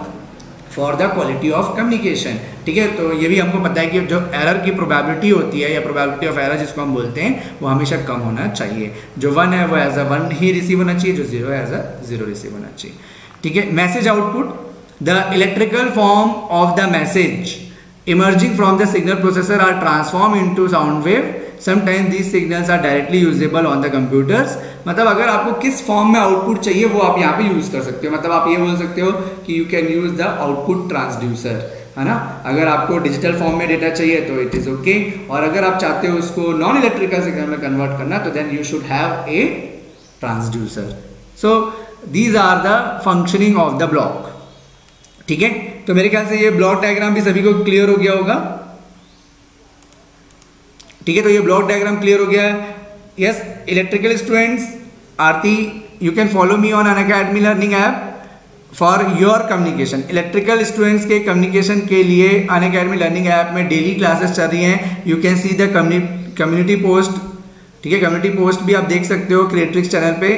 for the quality of communication ठीक है? तो ये भी हमको पता है कि जो एरर की प्रोबेबिलिटी होती है या प्रोबेबिलिटी ऑफ़ एरर जिसको हम बोलते हैं, वो हमेशा कम होना चाहिए। जो वन है, वो एज अ वन ही रिसीव होना चाहिए, जो ज़ीरो है एज अ ज़ीरो रिसीव होना चाहिए। ठीक है? Message output the electrical form of the message emerging from the signal processor are transform in to sound wave sometime these signals are directly usable on the computers मतलब अगर आपको किस form में output चाहिए, वो आप यहाँ पे यूज़ कर सकते हो। मतलब आप ये बोल सकते हो कि you can use the output transducer है ना? अगर आपको डिजिटल फॉर्म में डेटा चाहिए तो इट इज़ ओके और अगर आप चाहते हो उसको नॉन इलेक्ट्रिकल सिग्नल में कन्वर्ट करना तो then you should have a transducer. So, these are the functioning of the block. ठीक है? तो मेरे ख्याल से ये ब्लॉक डायग्राम भी सभी को क्लियर हो गया होगा। ठीक है तो ये ब्लॉक डायग्राम क्लियर हो गया। है yes electrical students Aarti you can follow me on Unacademy learning app for your communication electrical students के कम्युनिकेशन के लिए अन अकेडमी लर्निंग ऐप में डेली क्लासेस चल रही हैं। You can see the community post ठीक है कम्युनिटी पोस्ट भी आप देख सकते हो क्रिएट्रिक्स चैनल पे।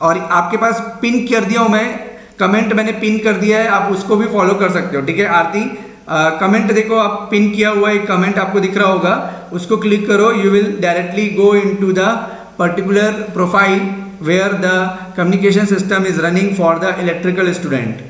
और आपके पास पिन कर दिया हूँ मैं। कमेंट मैंने पिन कर दिया है, आप उसको भी फॉलो कर सकते हो, ठीक है, आरती? कमेंट देखो, आप पिन किया हुआ एक कमेंट आपको दिख रहा होगा। उसको क्लिक करो you will directly go in to the particular profile where the communication system is running for the electrical student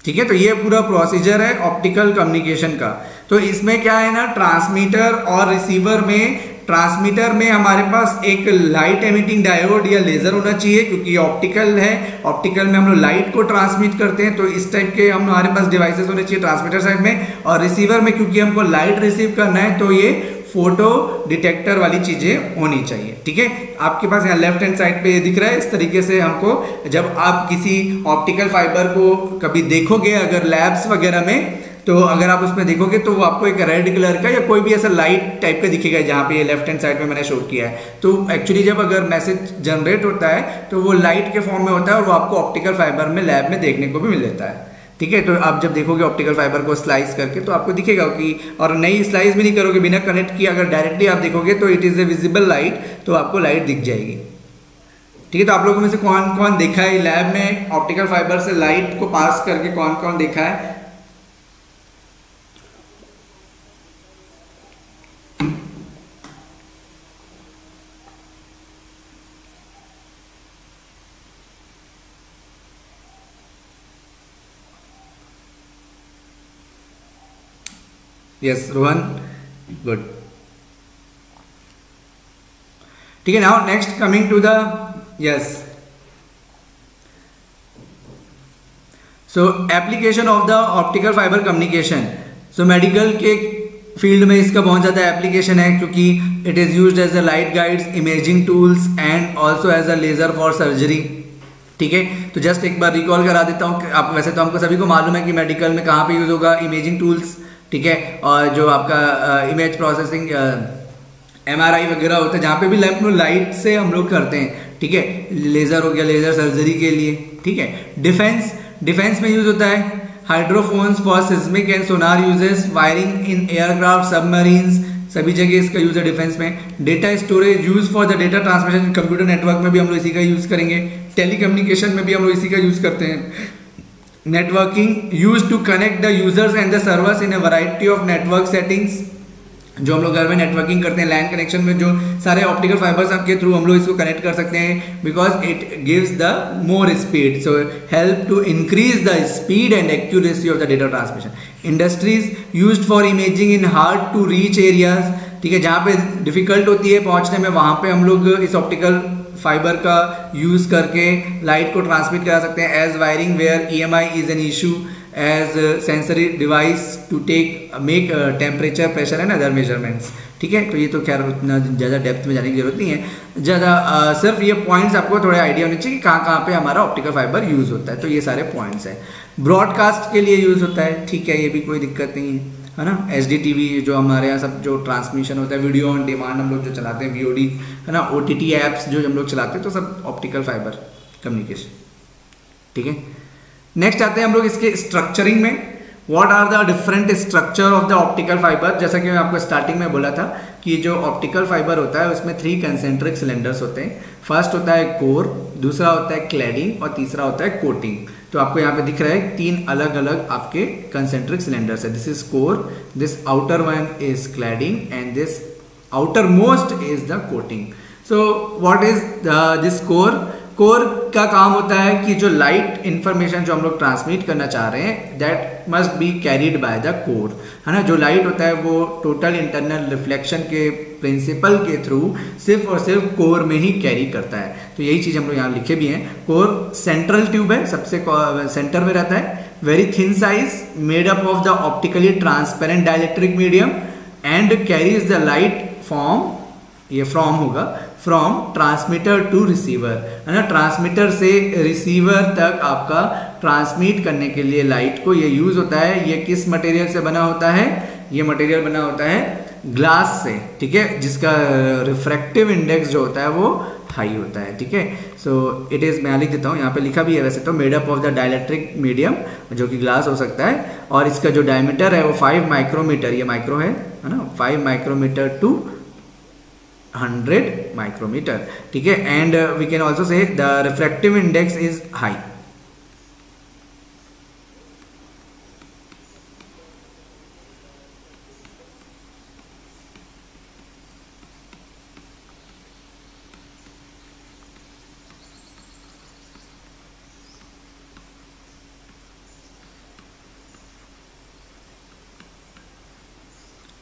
ठीक है? तो ये पूरा प्रोसीजर है ऑप्टिकल कम्युनिकेशन का। तो इसमें क्या है ना ट्रांसमीटर और रिसीवर में ट्रांसमीटर में हमारे पास एक लाइट एमिटिंग डायोड या लेजर होना चाहिए, क्योंकि ऑप्टिकल है। ऑप्टिकल में हम लोग लाइट को ट्रांसमिट करते हैं तो इस टाइप के हम हमारे पास डिवाइसेस होने चाहिए ट्रांसमीटर साइड में। और रिसीवर में क्योंकि हमको लाइट रिसीव करना है तो ये फ़ोटो डिटेक्टर वाली चीज़ें होनी चाहिए, ठीक है? आपके पास यहाँ लेफ़्ट हैंड साइड पे ये दिख रहा है, इस तरीके से हमको जब आप किसी ऑप्टिकल फाइबर को कभी देखोगे, अगर लैब्स वगैरह में तो अगर आप उसमें देखोगे तो वो आपको एक रेड कलर का या कोई भी ऐसा लाइट टाइप का दिखेगा जहाँ पे लेफ़्ट हैंड साइड में मैंने शो किया है। तो एक्चुअली जब अगर मैसेज जनरेट होता है तो वो लाइट के फॉर्म में होता है और वो आपको ऑप्टिकल फाइबर में लैब में देखने को भी मिल जाता है। ठीक है? तो आप जब देखोगे ऑप्टिकल फाइबर को स्लाइस करके तो आपको दिखेगा कि और नई स्लाइस भी नहीं करोगे, बिना कनेक्ट किए अगर डायरेक्टली आप देखोगे तो it is a visible light तो आपको लाइट दिख जाएगी। ठीक है? तो आप लोगों में से कौन कौन देखा है? लैब में ऑप्टिकल फाइबर से लाइट को पास करके कौन कौन देखा है? Yes, rohan. Good. ठीक है now next coming to the yes so application of the optical fibre communication so medical के फ़ील्ड में इसका बहुत ज़्यादा एप्लीकेशन है क्योंकि it is use as a light guides imaging tools and also as a laser for surgery ठीक है? तो जस्ट एक बार रिकॉल करा देता हूँ आप, वैसे तो हमको सभी को मालूम है कि मेडिकल में कहाँ पे यूज़ होगा इमेजिंग टूल्स ठीक है? और जो आपका इमेज प्रोसेसिंग एमआरआई वगैरह होता है, जहाँ पे भी लैंप लाइट से हम लोग करते हैं, ठीक है? लेज़र हो गया लेज़र सर्जरी के लिए, ठीक है? डिफेंस डिफेंस में यूज़ होता है। Hydrophones for seismic and sonar uses wiring in aircraft submarines सभी जगह इसका यूज़ है डिफेंस में। Data storage use for the data transmission computer network में भी हम लोग इसी का यूज़ करेंगे। टेलीकम्युनिकेशन में भी हम लोग इसी का यूज़ करते हैं। Networking used to connect the users and the servers in a variety of network settings. जो हम लोग घर में नेटवर्किंग करते हैं लैंड कनेक्शन में, जो सारे ऑप्टिकल फाइबर्स के थ्रू हम लोग इसको कनेक्ट कर सकते हैं because it gives the more speed so help to increase the speed and accuracy of the data transmission industries use for imaging in hard to reach areas ठीक है, जहाँ पे डिफ़िकल्ट होती है पहुँचने में, वहाँ पे हम लोग इस ऑप्टिकल फाइबर का यूज़ करके लाइट को ट्रांसमिट करा सकते हैं as wiring where E M I is an issue as sensory device to take make temperature pressure and other measurements ठीक है? तो ये तो खैर उतना ज़्यादा डेप्थ में जाने की ज़रूरत नहीं है। ज़्यादा uh, सिर्फ़ ये पॉइंट्स आपको थोड़े आइडिया होने चाहिए कि कहाँ कहाँ पे हमारा ऑप्टिकल फाइबर यूज़ होता है। तो ये सारे पॉइंट्स हैं। ब्रॉडकास्ट के लिए यूज़ होता है। ठीक है ये भी कोई दिक्कत नहीं है। है ना? एच डी जो हमारे यहाँ सब जो ट्रांसमिशन होता है वीडियो ऑन डिमांड हम लोग जो चलाते हैं वी ओ डी है ना? ओ टी ऐप्स जो हम लोग चलाते हैं तो सब ऑप्टिकल फाइबर कम्युनिकेशन ठीक है? नेक्स्ट आते हैं हम लोग इसके स्ट्रक्चरिंग में। What are the different structure of the optical fibre जैसा कि मैं आपको स्टार्टिंग में बोला था कि जो ऑप्टिकल फाइबर होता है उसमें थ्री कंसेंट्रिक सिलेंडर्स होते हैं। फ़र्स्ट होता है कोर दूसरा होता है क्लैडिंग और तीसरा होता है कोटिंग तो आपको यहाँ पे दिख रहा है तीन अलग अलग आपके कंसेंट्रिक सिलेंडर्स है। This is core this outer one is cladding and this outer most is the coating what is the, this core? Core का काम होता है कि जो लाइट इंफॉर्मेशन जो हम लोग ट्रांसमिट करना चाह रहे हैं that must be carried by the core है ना? जो लाइट होता है वो टोटल इंटरनल रिफ्लेक्शन के प्रिंसिपल के थ्रू सिर्फ़ और सिर्फ़ कोर में ही कैरी करता है। तो यही चीज़ हम लोग यहाँ लिखे भी हैं। कोर सेंट्रल ट्यूब है, सबसे सेंटर में रहता है। Very thin size made up of the optically transparent dielectric medium and carries the light form ये फ्रॉम होगा। फ्रॉम ट्रांसमीटर टू रिसीवर है ना? ट्रांसमीटर से रिसीवर तक आपका ट्रांसमिट करने के लिए लाइट को ये यूज़ होता है। ये किस मटेरियल से बना होता है? ये मटेरियल बना होता है ग्लास से, ठीक है? जिसका रिफ्रैक्टिव इंडेक्स जो होता है वो हाई होता है, ठीक है? सो इट इज़ मैं लिख देता हूँ। यहाँ पे लिखा भी है वैसे तो made up of the dielectric medium जो कि ग्लास हो सकता है। और इसका जो डायमीटर है वो फाइव माइक्रोमीटर ये माइक्रो है है ना? Five micrometre to hundred micrometre ठीक है? And we can also say the reflective index is high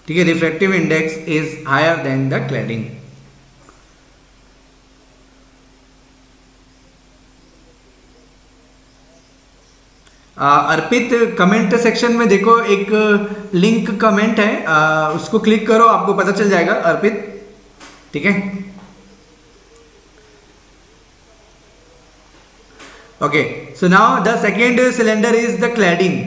ठीक है? Refractive index is higher than the cladding Arpit comment section में देखो एक लिंक कमेंट है। आ, उसको क्लिक करो आपको पता चल जाएगा। अर्पित ठीक है? Okay so now the second cylinder is the cladding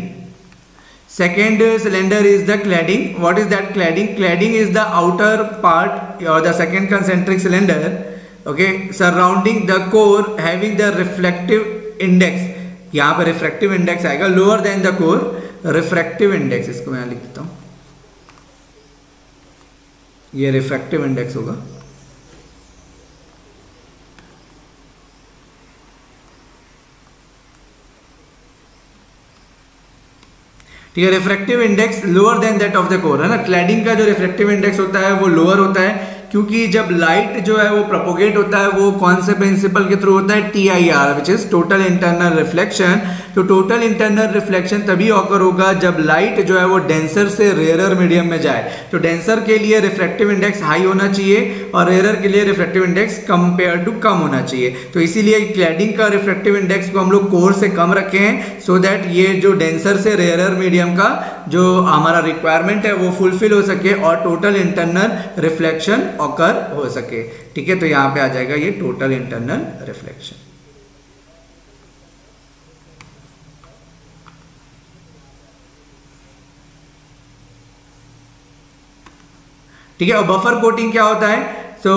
second cylinder is the cladding what is that cladding cladding is the outer part और the second concentric cylinder okay surrounding the core having the reflective index यहाँ पर refractive index आएगा lower than the core refractive index इसको मैं लिख देता हूँ। ये रिफ्रैक्टिव इंडेक्स होगा। ठीक है refractive index lower than that of the core है ना? क्लैडिंग का जो रिफ्रैक्टिव इंडेक्स होता है, वो लोअर होता है। क्योंकि जब लाइट जो है वो प्रोपोगेट होता है, वो कौन से प्रिंसिपल के थ्रू होता है? T I R which is total internal reflection तो टोटल इंटरनल रिफ्लेक्शन तभी ऑकर होगा जब लाइट जो है वो डेंसर से रेयर मीडियम में जाए। तो डेंसर के लिए रिफ्लेक्टिव इंडेक्स हाई होना चाहिए और रेयर के लिए रिफ्लेक्टिव इंडेक्स कंपेयर टू कम होना चाहिए। तो इसीलिए क्लैडिंग का रिफ्लेक्टिव इंडेक्स को हम लोग कोर से कम रखे हैं सो दैट ये जो डेंसर से रेयर मीडियम का जो हमारा रिक्वायरमेंट है, वो फुलफिल हो सके और टोटल इंटरनल रिफ्लेक्शन ऑकर हो सके। ठीक है तो यहाँ पे आ जाएगा ये टोटल इंटरनल रिफ्लेक्शन ठीक है, और बफर कोटिंग क्या होता है? So,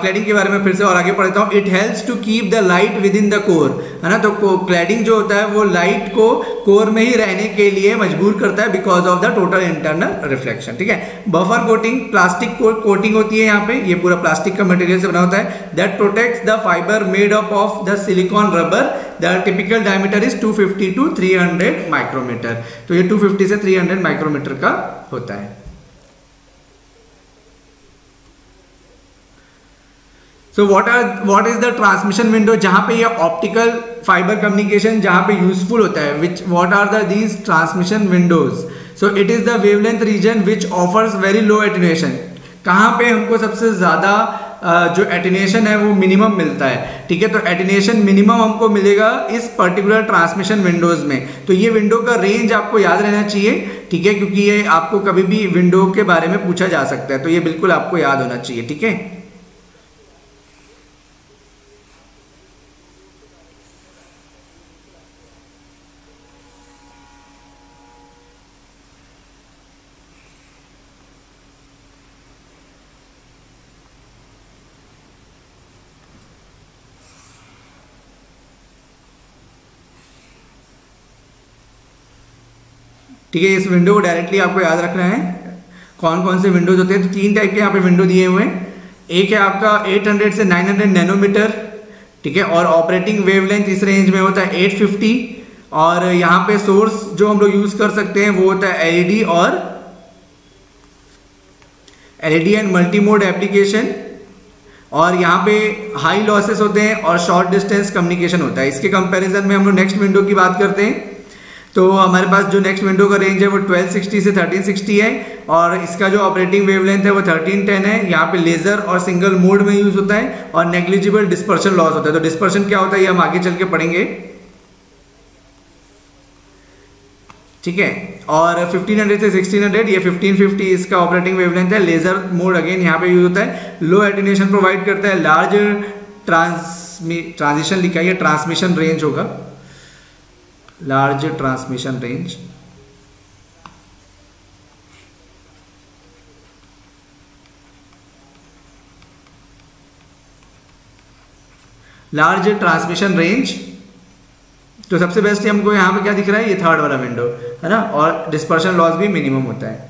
क्लैडिंग के बारे में फिर से और आगे पढ़ता हूँ। It helps to keep the light within the core है ना? तो क्लैडिंग जो होता है वो लाइट को कोर में ही रहने के लिए मजबूर करता है because of the total internal reflection ठीक है? बफर कोटिंग प्लास्टिक कोटिंग होती है यहाँ पे। ये पूरा प्लास्टिक का मटेरियल से बना होता है। That protects the fibre made up of the silicon rubber the typical diameter is 250 to 300 micrometre तो ये 250 से 300 माइक्रोमीटर का होता है। So what are what is the transmission window जहाँ पे ये ऑप्टिकल फाइबर कम्युनिकेशन जहाँ पे यूजफुल होता है? Which what are the these transmission windows so it is the wavelength region which offers very low attenuation कहाँ पे हमको सबसे ज़्यादा जो एटिनेशन है वो मिनिमम मिलता है। ठीक है? तो एटिनेशन मिनिमम हमको मिलेगा इस पर्टिकुलर ट्रांसमिशन विंडोज़ में। तो ये विंडो का रेंज आपको याद रहना चाहिए। ठीक है? क्योंकि ये आपको कभी भी विंडो के बारे में पूछा जा सकता है। तो ये बिल्कुल आपको याद होना चाहिए। ठीक है? ठीक है, इस विंडो को डायरेक्टली आपको याद रखना है। कौन कौन से विंडोज़ होते हैं? तो तीन टाइप के यहाँ पे विंडो दिए हुए हैं। एक है आपका 800 से 900 नैनोमीटर ठीक है, और ऑपरेटिंग वेवलेंथ इस रेंज में होता है 850 और यहाँ पे सोर्स जो हम लोग यूज़ कर सकते हैं, वो होता है एलईडी और LED and multi mode application और यहाँ पे हाई लॉसेस होते हैं और शॉर्ट डिस्टेंस कम्युनिकेशन होता है। इसके कंपैरिजन में हम लोग नेक्स्ट विंडो की बात करते हैं। तो हमारे पास जो नेक्स्ट विंडो का रेंज है वो 1260 से 1360 है और इसका जो ऑपरेटिंग वेवलेंथ है वो 1310 है। यहाँ पे लेजर और सिंगल मोड में यूज़ होता है और नेग्लिजिबल डिस्पर्शन लॉस होता है। तो डिस्पर्शन क्या होता है, ये हम आगे चल के पढ़ेंगे। ठीक है? और 1500 से 1600 ये 1550 इसका ऑपरेटिंग वेवलेंथ है। लेजर मोड अगेन यहाँ पे यूज़ होता है। लो एटेन्यूएशन प्रोवाइड करता है। लार्ज ट्रांसमी ट्रांजिशन लिखा है ट्रांसमिशन रेंज होगा। Large transmission range large transmission range तो सबसे बेस्ट हमको यहाँ पे क्या दिख रहा है? ये थर्ड वाला विंडो है ना? और डिस्पर्शन लॉस भी मिनिमम होता है।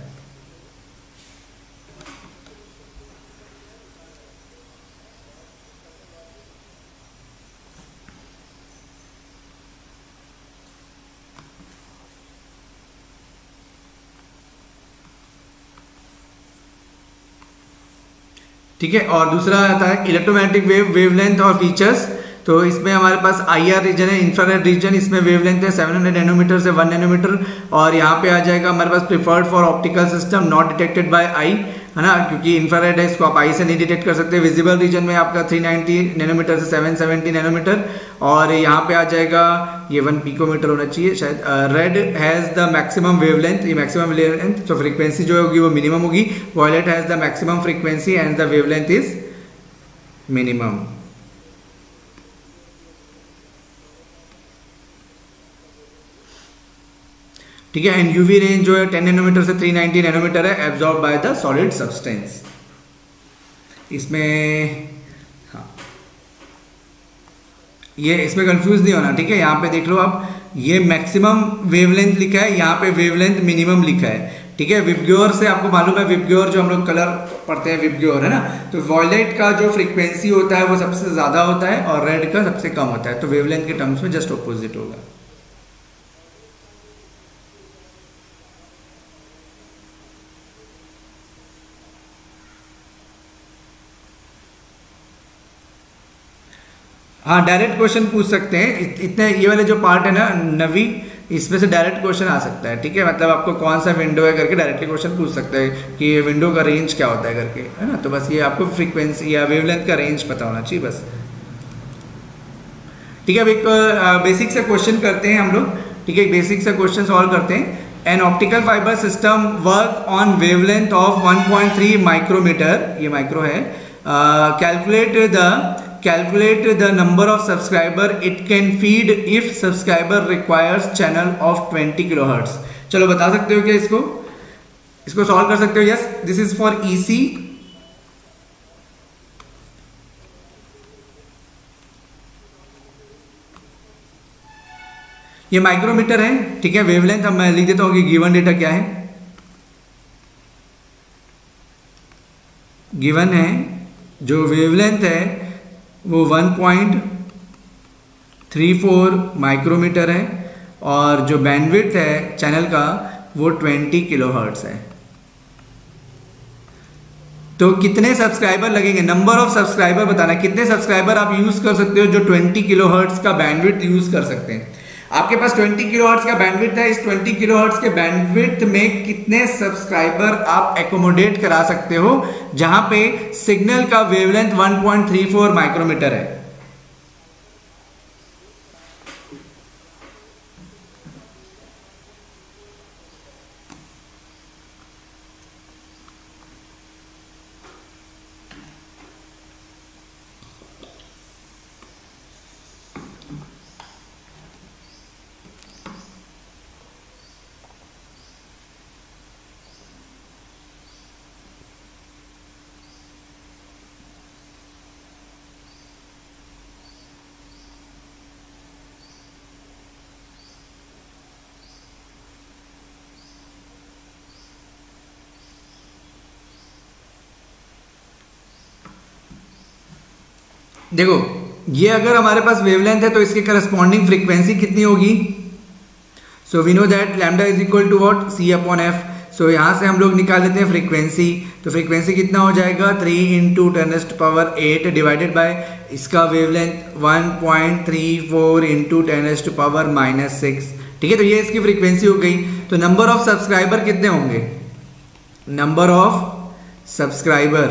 ठीक है? और दूसरा आता है इलेक्ट्रोमैग्नेटिक वेव वेवलेंथ और फीचर्स तो इसमें हमारे पास आई आर रीजन है इंफ्रारेड रीजन इसमें वेवलेंथ है 700 नैनोमीटर से 1 नैनोमीटर और यहाँ पे आ जाएगा हमारे पास preferred for optical system not detected by eye है ना? क्योंकि इंफ्रारेड है, इसको आप आई से नहीं डिटेक्ट कर सकते। विजिबल रीजन में आपका 390 नैनोमीटर से 770 नैनोमीटर और यहाँ पे आ जाएगा, ये वन पिकोमीटर होना चाहिए शायद। Red has the maximum wavelength ये मैक्सिमम वेवलेंथ तो फ्रीक्वेंसी जो होगी वो मिनिमम होगी। Violet has the maximum frequency and the wavelength is minimum ठीक है एंड यूवी रेंज जो है 10 नैनोमीटर से 390 नैनोमीटर है absorb by the solid substance इसमें हाँ। ये इसमें कंफ्यूज नहीं होना, ठीक है, यहाँ पे देख लो आप, ये मैक्सिमम वेवलेंथ लिखा है, यहाँ पे वेवलेंथ मिनिमम लिखा है, ठीक है विपग्योर से आपको मालूम है विपग्योर जो हम लोग कलर पढ़ते हैं विपग्योर है ना? तो वॉयलेट का जो फ्रीक्वेंसी होता है, वो सबसे ज़्यादा होता है और रेड का सबसे कम होता है तो वेवलेंथ के टर्म्स में जस्ट ऑपोजिट होगा। हाँ डायरेक्ट क्वेश्चन पूछ सकते हैं। इत, इतने ये वाले जो पार्ट है ना नवी इसमें से डायरेक्ट क्वेश्चन आ सकता है ठीक है? मतलब आपको कौन सा विंडो है करके डायरेक्टली क्वेश्चन पूछ सकते हैं कि विंडो का रेंज क्या होता है करके है ना? तो बस ये आपको फ्रीक्वेंसी या वेवलेंथ का रेंज पता होना चाहिए बस। ठीक है अब एक बेसिक से क्वेश्चन करते हैं हम लोग। ठीक है बेसिक से क्वेश्चन सॉल्व करते हैं। An optical fibre system work on wavelength of 1.3 micrometre ये माइक्रो है। Calculate the calculate the number of subscriber. It can feed if subscriber requires channel of 20 kilohertz. चलो बता सकते हो क्या इसको? इसको सॉल्व कर सकते हो? Yes this is for EC ये माइक्रोमीटर है, ठीक है? वेवलेंथ अब मैं लिख देता हूँ कि गिवन डेटा क्या है? गिवन है, जो वेवलेंथ है वो 1.34 माइक्रोमीटर है और जो बैंडविड्थ है चैनल का, वो 20 किलोहर्ट्ज है। तो कितने सब्सक्राइबर लगेंगे? नंबर ऑफ़ सब्सक्राइबर बताना, कितने सब्सक्राइबर आप यूज़ कर सकते हो जो 20 किलोहर्ट्ज का बैंडविड्थ यूज़ कर सकते हैं? आपके पास 20 किलोहर्ट्ज का बैंडविड्थ है, इस 20 किलोहर्ट्ज के बैंडविड्थ में कितने सब्सक्राइबर आप एकोमोडेट करा सकते हो, जहाँ पे सिग्नल का वेवलेंथ 1.34 माइक्रोमीटर है। देखो, ये अगर हमारे पास वेवलेंथ है तो इसके करस्पॉन्डिंग फ्रीक्वेंसी कितनी होगी? So we know that lambda is equal to what C upon F so यहाँ से हम लोग निकाल लेते हैं फ्रीक्वेंसी तो फ्रीक्वेंसी कितना हो जाएगा? Three into ten raised power eight divided by इसका wavelength one point three four into ten raised power minus six ठीक है तो ये इसकी फ्रीक्वेंसी हो गई. तो नंबर ऑफ़ सब्सक्राइबर कितने होंगे? नंबर ऑफ़ सब्सक्राइबर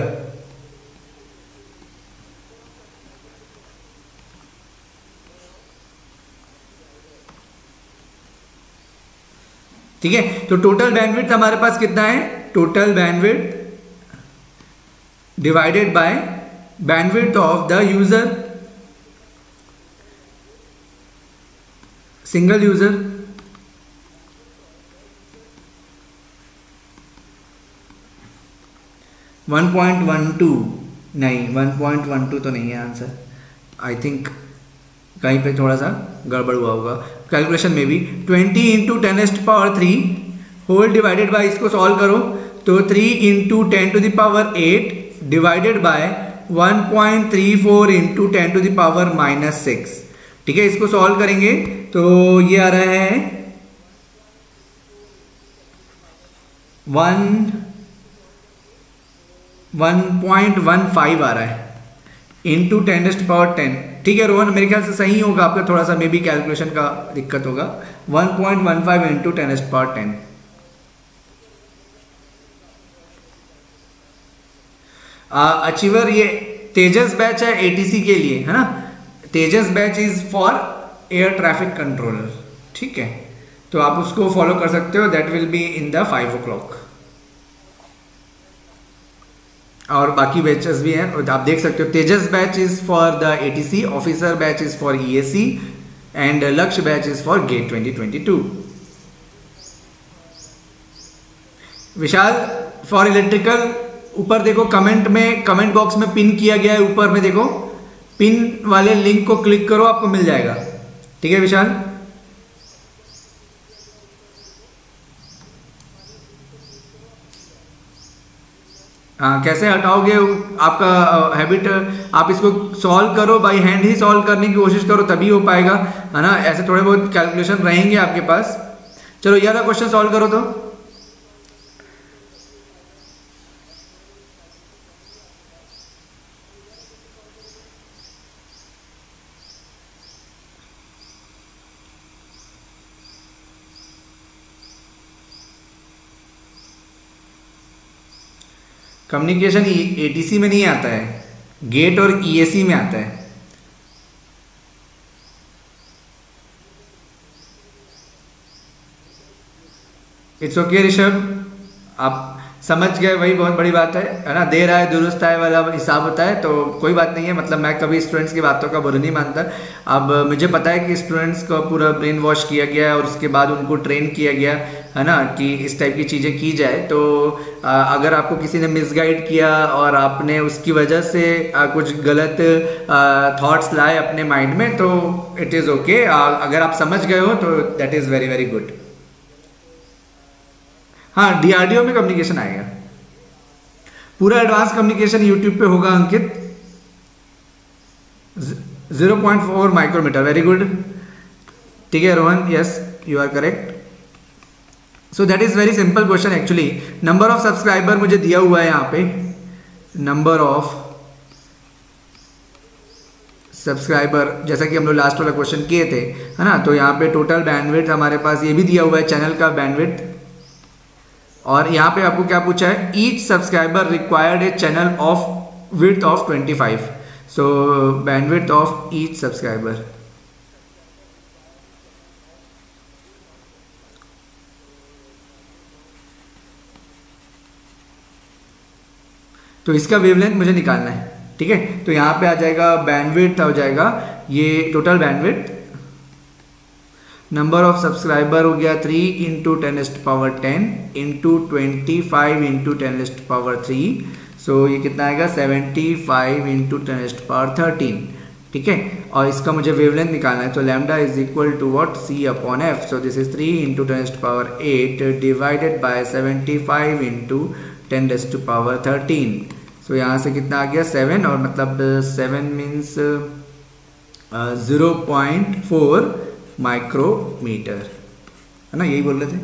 ठीक है? तो टोटल बैंडविड्थ हमारे पास कितना है? Total bandwidth divided by bandwidth of the user single user one point one two नहीं वन पॉइंट वन टू तो नहीं है आंसर आई थिंक कहीं पे थोड़ा सा गड़बड़ हुआ होगा। कैलकुलेशन में भी twenty into ten raised power three whole divided by इसको सॉल्व करो तो three into ten to the power eight divided by one point three four into ten to the power minus six ठीक है, इसको solve करेंगे तो ये आ रहा है one one point one five आ रहा है। इंटू टेनेस्ट पावर टेन ठीक है, रोहन, मेरे ख्याल से सही होगा आपका थोड़ा सा मे बी कैलकुलेशन का दिक्कत होगा। 1.15 point one five into ten power ten achiever ये तेजस बैच है एटीसी के लिए, है ना? Tejas batch is for air traffic controller ठीक है? तो आप उसको फॉलो कर सकते हो that will be in the five o'clock और बाकी बैचेस भी हैं। आप देख सकते हो, Tejas batch is for the ATC officer batch is for EAC and Lakshya batch is for GATE 2022 Vishal for electrical ऊपर देखो कमेंट में कमेंट बॉक्स में पिन किया गया है, ऊपर में देखो। पिन वाले लिंक को क्लिक करो, आपको मिल जाएगा। ठीक है विशाल? हाँ कैसे हटाओगे आपका हैबिट आप इसको सॉल्व करो बाई हैंड ही सॉल्व करने की कोशिश करो, तभी हो पाएगा, है ना? ऐसे थोड़े बहुत कैलकुलेशन रहेंगे आपके पास। चलो यह क्वेश्चन सॉल्व करो तो। कम्युनिकेशन एटीसी में नहीं आता है, गेट और ईएसी e में आता है। इट्स ओके ऋषभ आप समझ गए, वही बहुत बड़ी बात है है ना? देर आए दुरुस्त आए वाला हिसाब होता है तो कोई बात नहीं है। मतलब मैं कभी स्टूडेंट्स की बातों का बुरा नहीं मानता। अब मुझे पता है कि स्टूडेंट्स को पूरा ब्रेन वॉश किया गया और उसके बाद उनको ट्रेन किया गया है ना कि इस टाइप की चीज़ें की जाए तो आ, अगर आपको किसी ने मिसगाइड किया और आपने उसकी वजह से आ, कुछ गलत थॉट्स लाए अपने माइंड में तो इट इज़ ओके अगर आप समझ गए हो तो that is very very good हाँ डीआरडीओ में कम्युनिकेशन आएगा। पूरा एडवांस कम्युनिकेशन यूट्यूब पे होगा Ankit. Zero point four micrometre very good ठीक है Rohan yes you are correct so that is very simple question actually number of subscriber मुझे दिया हुआ है यहाँ पे. नंबर ऑफ़ सब्सक्राइबर जैसा कि हम लोग लास्ट वाला क्वेश्चन किए थे, है ना? तो यहाँ पे टोटल बैंडविड्थ हमारे पास ये भी दिया हुआ है चैनल का बैंडविड्थ और यहाँ पे आपको क्या पूछा है? Each subscriber required a channel of width of 25 so bandwidth of each subscriber तो इसका वेवलेंथ मुझे निकालना है, ठीक है? तो यहाँ पे आ जाएगा बैंडविड्थ हो जाएगा ये total bandwidth number of subscriber हो गया three into ten raised power ten into twenty five into ten raised power three so ये कितना आएगा? Seventy five into ten raised power thirteen ठीक है? और इसका मुझे वेवलेंथ निकालना है तो lambda is equal to what C upon F so this is three into ten raised power eight divided by seventy five into ten raised to power thirteen so so, यहाँ से कितना आ गया? सेवन और मतलब seven means zero point four micrometre है ना? यही बोल रहे थे?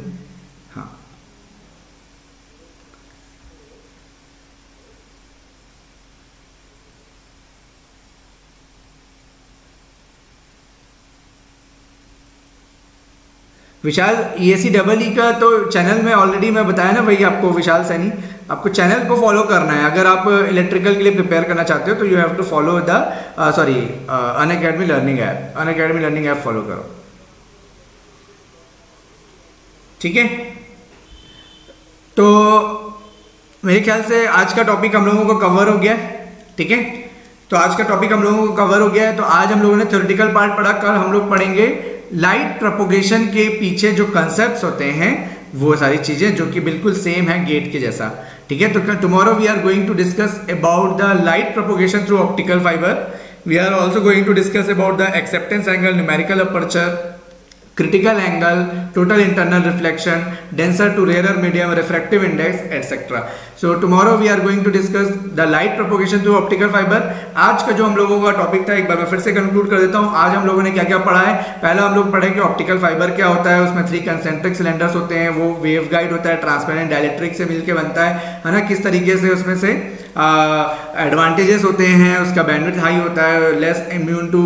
हाँ। Vishal E S C double E का तो चैनल में ऑलरेडी मैं बताया ना भाई आपको विशाल सैनी। आपको चैनल को फॉलो करना है। अगर आप इलेक्ट्रिकल के लिए प्रिपेयर करना चाहते हो तो you have to follow the sorry Unacademy learning app Unacademy learning app follow करो। ठीक है? तो मेरे ख्याल से आज का टॉपिक हम लोगों को कवर हो गया, ठीक है? तो आज का टॉपिक हम लोगों को कवर हो गया है। तो आज हम लोगों ने थ्योरेटिकल पार्ट पढ़ा, कल हम लोग पढ़ेंगे लाइट प्रोपोगेशन के पीछे जो कंसेप्ट होते हैं, वो सारी चीज़ें जो कि बिल्कुल सेम है गेट के जैसा। ठीक है तो tomorrow we are going to discuss about the light propagation through optical fibre we are also going to discuss about the acceptance angle numerical aperture critical angle total internal reflection denser to rare medium refractive index etc. So tomorrow we are going to discuss the light propagation through optical fibre आज का जो हम लोगों का topic था, एक बार मैं फिर से कंक्लूड कर देता हूँ। आज हम लोगों ने क्या क्या पढ़ा है? पहला हम लोग पढ़े कि ऑप्टिकल फाइबर क्या होता है, उसमें थ्री कंसेंट्रिक सिलेंडर्स होते हैं, वो वेव गाइड होता है ट्रांसपेरेंट डायलेक्ट्रिक से मिलकर बनता है है ना? किस तरीके से उसमें से एडवांटेजेस होते हैं, उसका बैंडविड्थ हाई होता है less immune to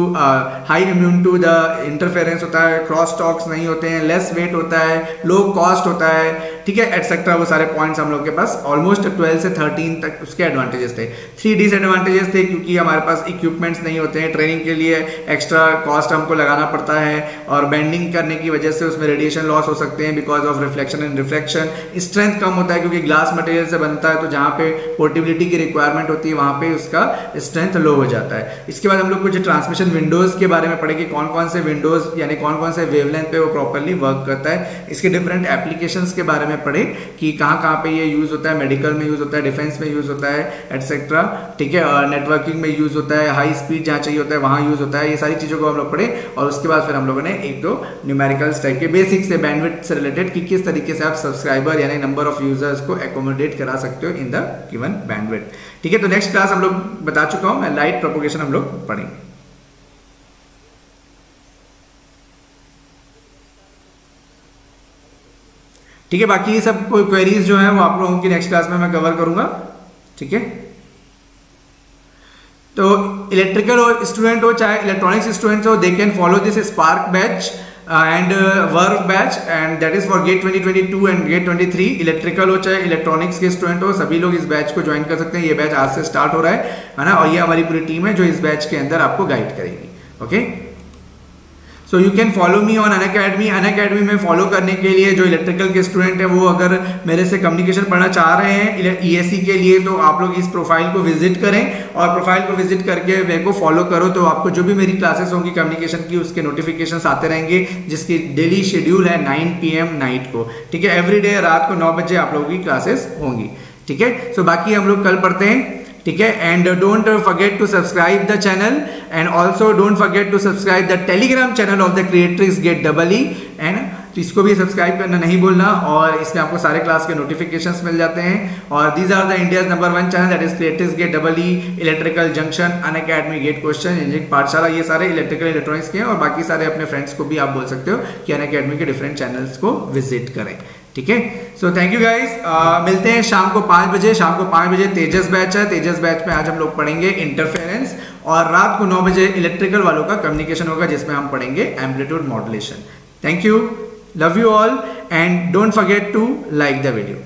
high immune to the interference होता है क्रॉस टॉक्स नहीं होते हैं लेस वेट होता है लो कॉस्ट होता है, ठीक है एटसेट्रा वो सारे पॉइंट्स हम लोग के पास ऑलमोस्ट ट्वेल्व से थर्टीन तक उसके एडवांटेजेस थे। थ्री डिसएडवांटेजेस थे क्योंकि हमारे पास इक्विपमेंट्स नहीं होते हैं। ट्रेनिंग के लिए एक्स्ट्रा कॉस्ट हमको लगाना पड़ता है और बेंडिंग करने की वजह से उसमें रेडिएशन लॉस हो सकते हैं because of reflection and reflection strength कम होता है क्योंकि ग्लास मटेरियल से बनता है तो जहाँ पे पोर्टेबिलिटी की रिक्वायरमेंट होती है, वहाँ पे उसका स्ट्रेंथ लो हो जाता है। इसके बाद हम लोग कुछ ट्रांसमिशन विंडोज़ के बारे में पढ़े कि कौन कौन से विंडोज़ यानी कौन कौन से वेवलेंथ पे वो प्रॉपरली वर्क करता है। इसके डिफरेंट एप्लीकेशन के बारे में पढ़े कि कहाँ कहाँ पे ये यूज़ होता है। मेडिकल में यूज़ होता है डिफेंस में यूज़ होता है एटसेट्रा ठीक है? नेटवर्किंग में यूज़ होता है हाई स्पीड जहाँ चाहिए होता है, वहाँ यूज़ होता है, ये सारी चीज़ों को हम लोग पढ़े और उसके बाद फिर हम लोगों ने एक दो न्यूमेरिकल्स टाइप के बेसिक से बैंडविड से रिलेटेड कि किस तरीके से आप सब्सक्राइबर यानी नंबर ऑफ़ यूज़र्स को एकोमोडेट करा सकते हो इन द गिवन बैंडविड ठीक है? तो नेक्स्ट क्लास हम लोग बता चुका हूँ, मैं लाइट प्रोपोगेशन हम लोग पढ़ेंगे। ठीक है, बाकी ये सब क्वेरीज जो है वो आप लोगों की नेक्स्ट क्लास में मैं कवर करूँगा, ठीक है? तो इलेक्ट्रिकल स्टूडेंट हो, चाहे इलेक्ट्रॉनिक्स स्टूडेंट हो they can follow this spark batch and work batch and that is for GATE 2022 and GATE 23 electrical हो, चाहे इलेक्ट्रॉनिक्स के स्टूडेंट हो, सभी लोग इस बैच को ज्वाइन कर सकते हैं। ये बैच आज से स्टार्ट हो रहा है है ना? और ये हमारी पूरी टीम है जो इस बैच के अंदर आपको गाइड करेगी okay okay? So you can follow me on Unacademy Unacademy में फॉलो करने के लिए जो इलेक्ट्रिकल के स्टूडेंट हैं, वो अगर मेरे से कम्युनिकेशन पढ़ना चाह रहे हैं ई e के लिए तो आप लोग इस प्रोफ़ाइल को विज़िट करें और प्रोफ़ाइल को विज़िट करके मेरे को फॉलो करो तो आपको जो भी मेरी क्लासेस होंगी कम्युनिकेशन की, उसके नोटिफिकेशन आते रहेंगे, जिसकी डेली शेड्यूल है नाइन पी नाइट को। ठीक है? एवरी रात को नौ बजे आप लोगों की क्लासेस होंगी। ठीक है? सो बाकी हम लोग कल पढ़ते हैं। ठीक है? And don't forget to subscribe the channel and also don't forget to subscribe the Telegram channel of the creators GATE double E and तो इसको भी सब्सक्राइब करना नहीं भूलना और इसमें आपको सारे क्लास के नोटिफिकेशन मिल जाते हैं। और these are the India number one channel that is creative GATE double E electrical junction Unacademy GATE question engineering Pathshala ये सारे इलेक्ट्रिकल इलेक्ट्रॉनिक्स के हैं और बाकी सारे अपने फ्रेंड्स को भी आप बोल सकते हो कि अन अकेडमी के डिफरेंट चैनल्स को विज़िट करें। ठीक है? सो थैंक यू गाइज़ मिलते हैं शाम को पाँच बजे। शाम को पाँच बजे तेजस बैच है। तेजस बैच में आज हम लोग पढ़ेंगे इंटरफेरेंस और रात को नौ बजे इलेक्ट्रिकल वालों का कम्युनिकेशन होगा, जिसमें हम पढ़ेंगे amplitude modulation thank you love you all and don't forget to like the video